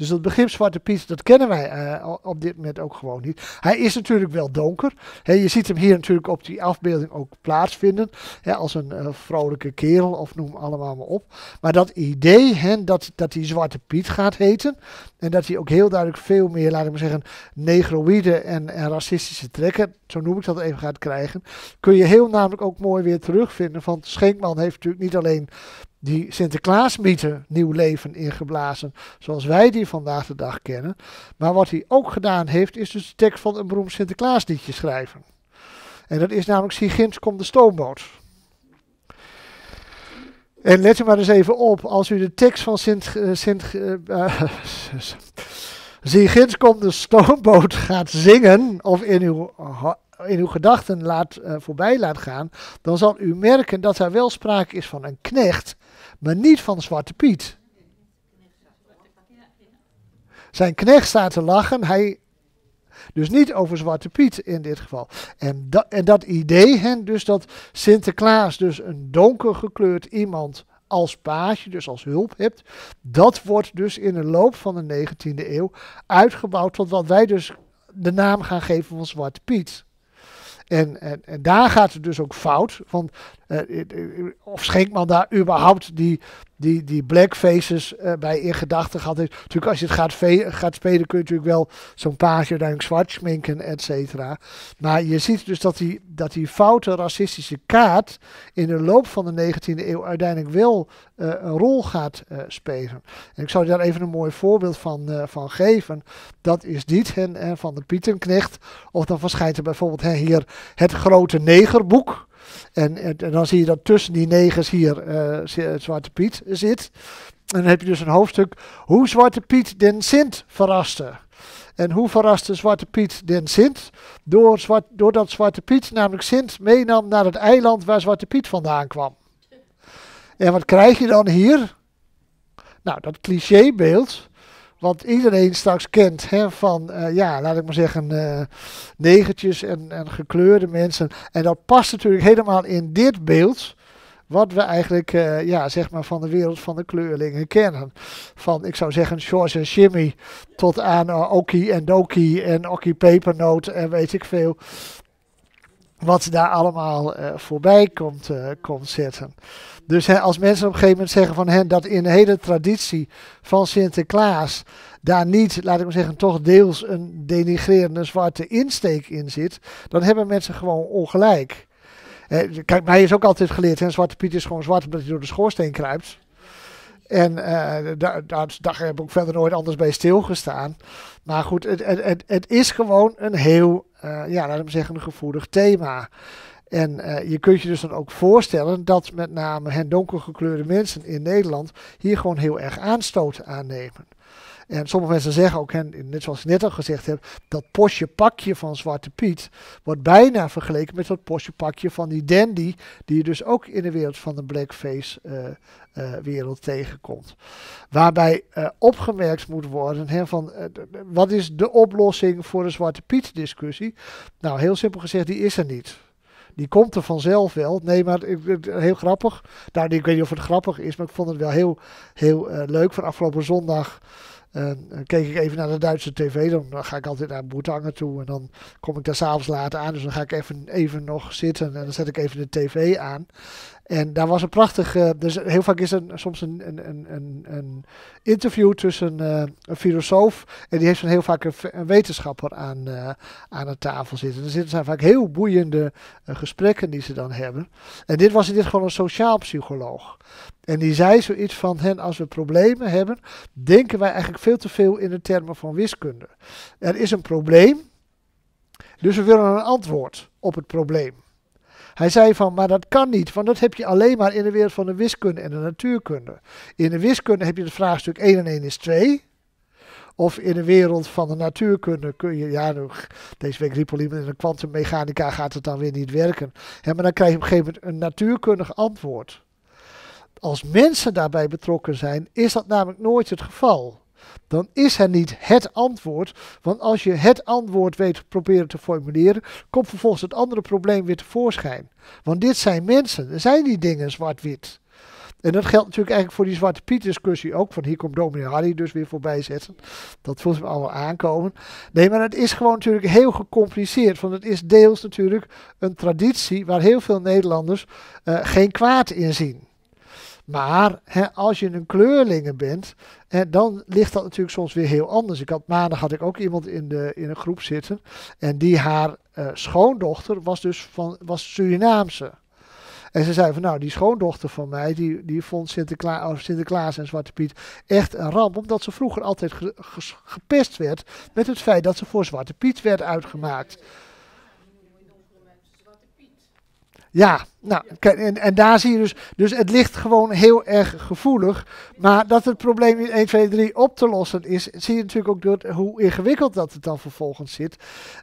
Dus dat begrip Zwarte Piet, dat kennen wij eh, op dit moment ook gewoon niet. Hij is natuurlijk wel donker. je ziet hem hier natuurlijk op die afbeelding ook plaatsvinden. als een uh, vrolijke kerel of noem allemaal maar op. Maar dat idee dat, dat hij Zwarte Piet gaat heten. En dat hij ook heel duidelijk veel meer, laat ik maar zeggen, negroïde en, en racistische trekken, zo noem ik dat even, gaat krijgen. Kun je heel namelijk ook mooi weer terugvinden. Want Schenkman heeft natuurlijk niet alleen die Sinterklaasmythe nieuw leven ingeblazen, zoals wij die vandaag de dag kennen. Maar wat hij ook gedaan heeft, is dus de tekst van een beroemd Sinterklaasliedje schrijven. En dat is namelijk Sigins komt de stoomboot. En let u maar eens even op, als u de tekst van Sint, uh, Sint uh, komt de stoomboot gaat zingen, of in uw, in uw gedachten laat, voorbij laat gaan, dan zal u merken dat er wel sprake is van een knecht maar niet van Zwarte Piet. Zijn knecht staat te lachen, hij, dus niet over Zwarte Piet in dit geval. En, dat, en dat idee, hè, dus dat Sinterklaas dus een donker gekleurd iemand als page, dus als hulp hebt, dat wordt dus in de loop van de 19e eeuw uitgebouwd tot wat wij dus de naam gaan geven van Zwarte Piet. En, en, en, daar gaat het dus ook fout. Want uh, of Schenkman daar überhaupt die, die, die blackfaces uh, bij in gedachten gehad heeft. Natuurlijk, als je het gaat, gaat spelen, kun je natuurlijk wel zo'n paasje uiteindelijk zwart schminken, et cetera. Maar je ziet dus dat die, dat die foute racistische kaart in de loop van de 19e eeuw uiteindelijk wel uh, een rol gaat spelen. En ik zou daar even een mooi voorbeeld van, van geven. Dat is dit van de Pietenknecht. Of dan verschijnt er bijvoorbeeld hier het grote negerboek. En, en, dan zie je dat tussen die negers hier uh, Zwarte Piet zit. En dan heb je dus een hoofdstuk hoe Zwarte Piet den Sint verraste. En hoe verraste Zwarte Piet den Sint? Door zwart, doordat Zwarte Piet namelijk Sint meenam naar het eiland waar Zwarte Piet vandaan kwam. En wat krijg je dan hier? Nou, dat clichébeeld wat iedereen straks kent hè, van, uh, ja, laat ik maar zeggen, uh, negertjes en, en gekleurde mensen. En dat past natuurlijk helemaal in dit beeld. Wat we eigenlijk, uh, ja, zeg maar, van de wereld van de kleurlingen kennen. Van, ik zou zeggen, George en Jimmy tot aan Oki en Doki en Oki Pepernoot en weet ik veel. Wat daar allemaal voorbij komt, komt zetten. Dus als mensen op een gegeven moment zeggen van hen dat in de hele traditie van Sinterklaas daar niet, laat ik maar zeggen, toch deels een denigrerende zwarte insteek in zit, dan hebben mensen gewoon ongelijk. kijk, mij is ook altijd geleerd, hè, Zwarte Piet is gewoon zwart omdat hij door de schoorsteen kruipt. En uh, daar, daar, heb ik verder nooit anders bij stilgestaan. Maar goed, het, het, het, is gewoon een heel, uh, ja, laat ik zeggen, een gevoelig thema. En uh, je kunt je dus dan ook voorstellen dat met name hen donkergekleurde mensen in Nederland hier gewoon heel erg aanstoot aannemen. En sommige mensen zeggen ook, net zoals ik net al gezegd heb, dat postje pakje van Zwarte Piet wordt bijna vergeleken met dat postje pakje van die dandy, die je dus ook in de wereld van de blackface uh, uh, wereld tegenkomt. Waarbij opgemerkt moet worden, hè, van, wat is de oplossing voor de Zwarte Piet discussie? Nou, heel simpel gezegd, die is er niet. Die komt er vanzelf wel. Nee, maar heel grappig. Nou, ik weet niet of het grappig is, maar ik vond het wel heel, heel uh, leuk. Van afgelopen zondag uh, keek ik even naar de Duitse tv. Dan, ga ik altijd naar Boetangen toe. En dan kom ik daar s'avonds laat aan. Dus dan ga ik even, even nog zitten. En dan zet ik even de tv aan. En daar was een prachtig. Uh, dus heel vaak is er soms een, een, een, een interview tussen uh, een filosoof. En die heeft dan heel vaak een, een wetenschapper aan, uh, aan de tafel zitten. Er zijn vaak heel boeiende gesprekken die ze dan hebben. En dit was in dit gewoon een sociaal psycholoog. En die zei zoiets van: hen, als we problemen hebben, denken wij eigenlijk veel te veel in de termen van wiskunde. Er is een probleem. Dus we willen een antwoord op het probleem. Hij zei van, maar dat kan niet, want dat heb je alleen maar in de wereld van de wiskunde en de natuurkunde. In de wiskunde heb je het vraagstuk 1 en 1 is 2. Of in de wereld van de natuurkunde kun je, ja, deze week riep in de kwantummechanica gaat het dan weer niet werken. Maar dan krijg je op een gegeven moment een natuurkundig antwoord. Als mensen daarbij betrokken zijn, is dat namelijk nooit het geval dan is er niet het antwoord. Want als je het antwoord weet proberen te formuleren, komt vervolgens het andere probleem weer tevoorschijn. Want dit zijn mensen, er zijn die dingen zwart-wit. En dat geldt natuurlijk eigenlijk voor die Zwarte Piet discussie ook. Van hier komt dominee Harry dus weer voorbij zetten. Dat voelt me allemaal aankomen. Nee, maar het is gewoon natuurlijk heel gecompliceerd. Want het is deels natuurlijk een traditie waar heel veel Nederlanders uh, geen kwaad in zien. Maar hè, als je een kleurlinge bent, hè, dan ligt dat natuurlijk soms weer heel anders. Ik had, maandag had ik ook iemand in, de, in een groep zitten. En die haar uh, schoondochter was dus van, was Surinaamse. En ze zei van nou, die schoondochter van mij, die, die vond Sinterklaas, Sinterklaas en Zwarte Piet echt een ramp. Omdat ze vroeger altijd ge, ge, gepest werd met het feit dat ze voor Zwarte Piet werd uitgemaakt. Ja, nou, en, en daar zie je dus, dus het ligt gewoon heel erg gevoelig. Maar dat het probleem in 1, 2, 3 op te lossen is, zie je natuurlijk ook door hoe ingewikkeld dat het dan vervolgens zit.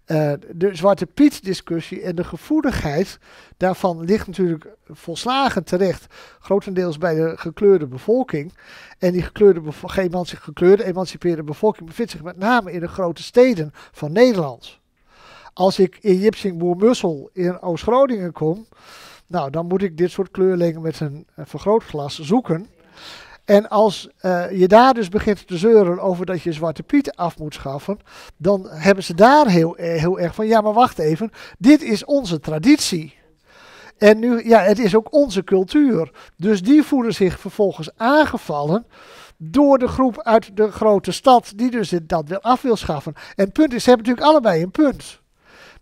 Uh, de Zwarte Piet discussie en de gevoeligheid daarvan ligt natuurlijk volslagen terecht. Grotendeels bij de gekleurde bevolking. En die gekleurde, gekleurde emancipeerde bevolking bevindt zich met name in de grote steden van Nederland. Als ik in Jipsingboer-Mussel in Oost-Groningen kom, nou, dan moet ik dit soort kleurlingen met een, vergrootglas zoeken. En als uh, je daar dus begint te zeuren over dat je Zwarte Piet af moet schaffen, dan hebben ze daar heel, heel erg van, ja maar wacht even, dit is onze traditie. En nu, ja, het is ook onze cultuur. Dus die voelen zich vervolgens aangevallen door de groep uit de grote stad, die dus dat af wil schaffen. En het punt is, ze hebben natuurlijk allebei een punt.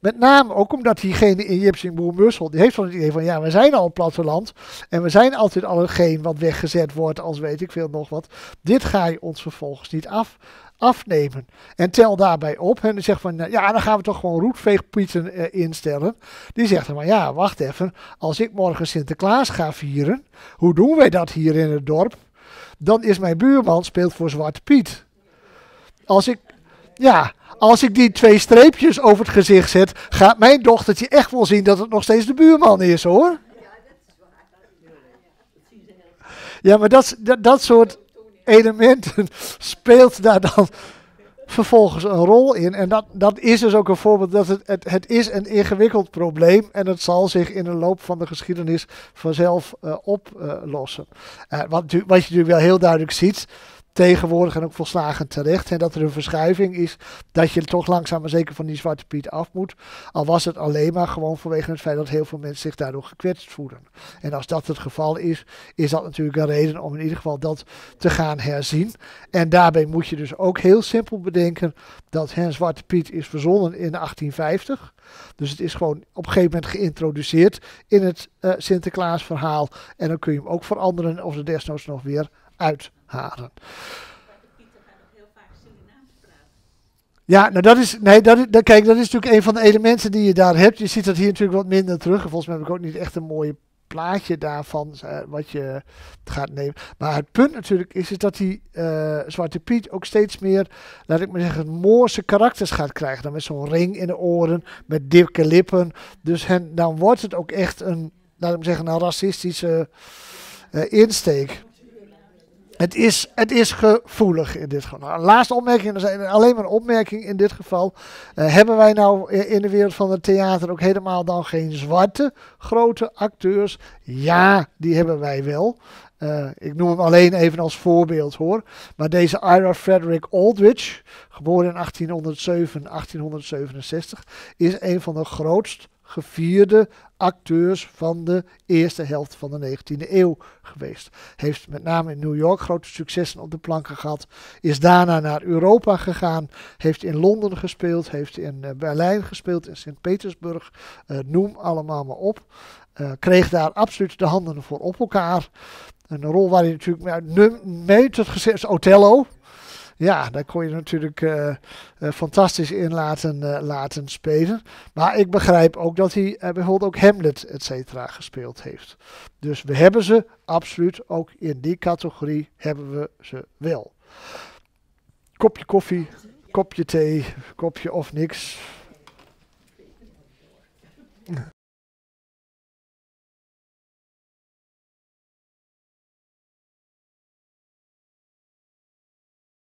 Met name ook omdat diegene in Jipsingboer Mussel, die heeft van het idee van ja, we zijn al een platteland en we zijn altijd al wat weggezet wordt als weet ik veel nog wat. Dit ga je ons vervolgens niet af, afnemen. En tel daarbij op en zegt van nou, ja, dan gaan we toch gewoon roetveegpieten uh, instellen. Die zegt dan maar ja, wacht even, als ik morgen Sinterklaas ga vieren, hoe doen wij dat hier in het dorp? Dan is mijn buurman speelt voor Zwarte Piet. Als ik, ja, als ik die twee streepjes over het gezicht zet, gaat mijn dochtertje echt wel zien dat het nog steeds de buurman is hoor. Ja, maar dat, dat, dat soort elementen speelt daar dan vervolgens een rol in. En dat, dat is dus ook een voorbeeld dat het, het, het is een ingewikkeld probleem en het zal zich in de loop van de geschiedenis vanzelf uh, oplossen. Uh, wat, wat je natuurlijk wel heel duidelijk ziet, tegenwoordig en ook volslagen terecht. En dat er een verschuiving is dat je toch langzaam maar zeker van die Zwarte Piet af moet. Al was het alleen maar gewoon vanwege het feit dat heel veel mensen zich daardoor gekwetst voelen. En als dat het geval is, is dat natuurlijk een reden om in ieder geval dat te gaan herzien. En daarbij moet je dus ook heel simpel bedenken dat hen Zwarte Piet is verzonnen in 1850. Dus het is gewoon op een gegeven moment geïntroduceerd in het uh, Sinterklaas verhaal. En dan kun je hem ook veranderen of er desnoods nog weer uithalen. Ja, nou dat is, nee, dat, dat, kijk, dat is natuurlijk een van de elementen die je daar hebt. Je ziet dat hier natuurlijk wat minder terug. Volgens mij heb ik ook niet echt een mooie plaatje daarvan uh, wat je gaat nemen. Maar het punt natuurlijk is, is dat die uh, Zwarte Piet ook steeds meer, laat ik maar zeggen, Moorse karakters gaat krijgen. Dan met zo'n ring in de oren, met dikke lippen. Dus hen, dan wordt het ook echt een, laat ik maar zeggen, een racistische uh, insteek. Het is, het is gevoelig in dit geval. Nou, laatste opmerking, alleen maar een opmerking in dit geval. Uh, hebben wij nou in de wereld van het theater ook helemaal dan geen zwarte grote acteurs? Ja, die hebben wij wel. Uh, ik noem hem alleen even als voorbeeld hoor. Maar deze Ira Frederick Aldrich, geboren in 1807, 1867, is een van de grootst gevierde acteurs van de eerste helft van de 19e eeuw geweest. Heeft met name in New York grote successen op de planken gehad. Is daarna naar Europa gegaan. Heeft in Londen gespeeld. Heeft in uh, Berlijn gespeeld. In Sint-Petersburg. Uh, noem allemaal maar op. Uh, kreeg daar absoluut de handen voor op elkaar. Een rol waar hij natuurlijk mee tot gezet is Othello. Ja, daar kon je natuurlijk uh, uh, fantastisch in laten, uh, laten spelen. Maar ik begrijp ook dat hij bijvoorbeeld ook Hamlet, et cetera, gespeeld heeft. Dus we hebben ze absoluut, ook in die categorie hebben we ze wel. Kopje koffie, kopje thee, kopje of niks.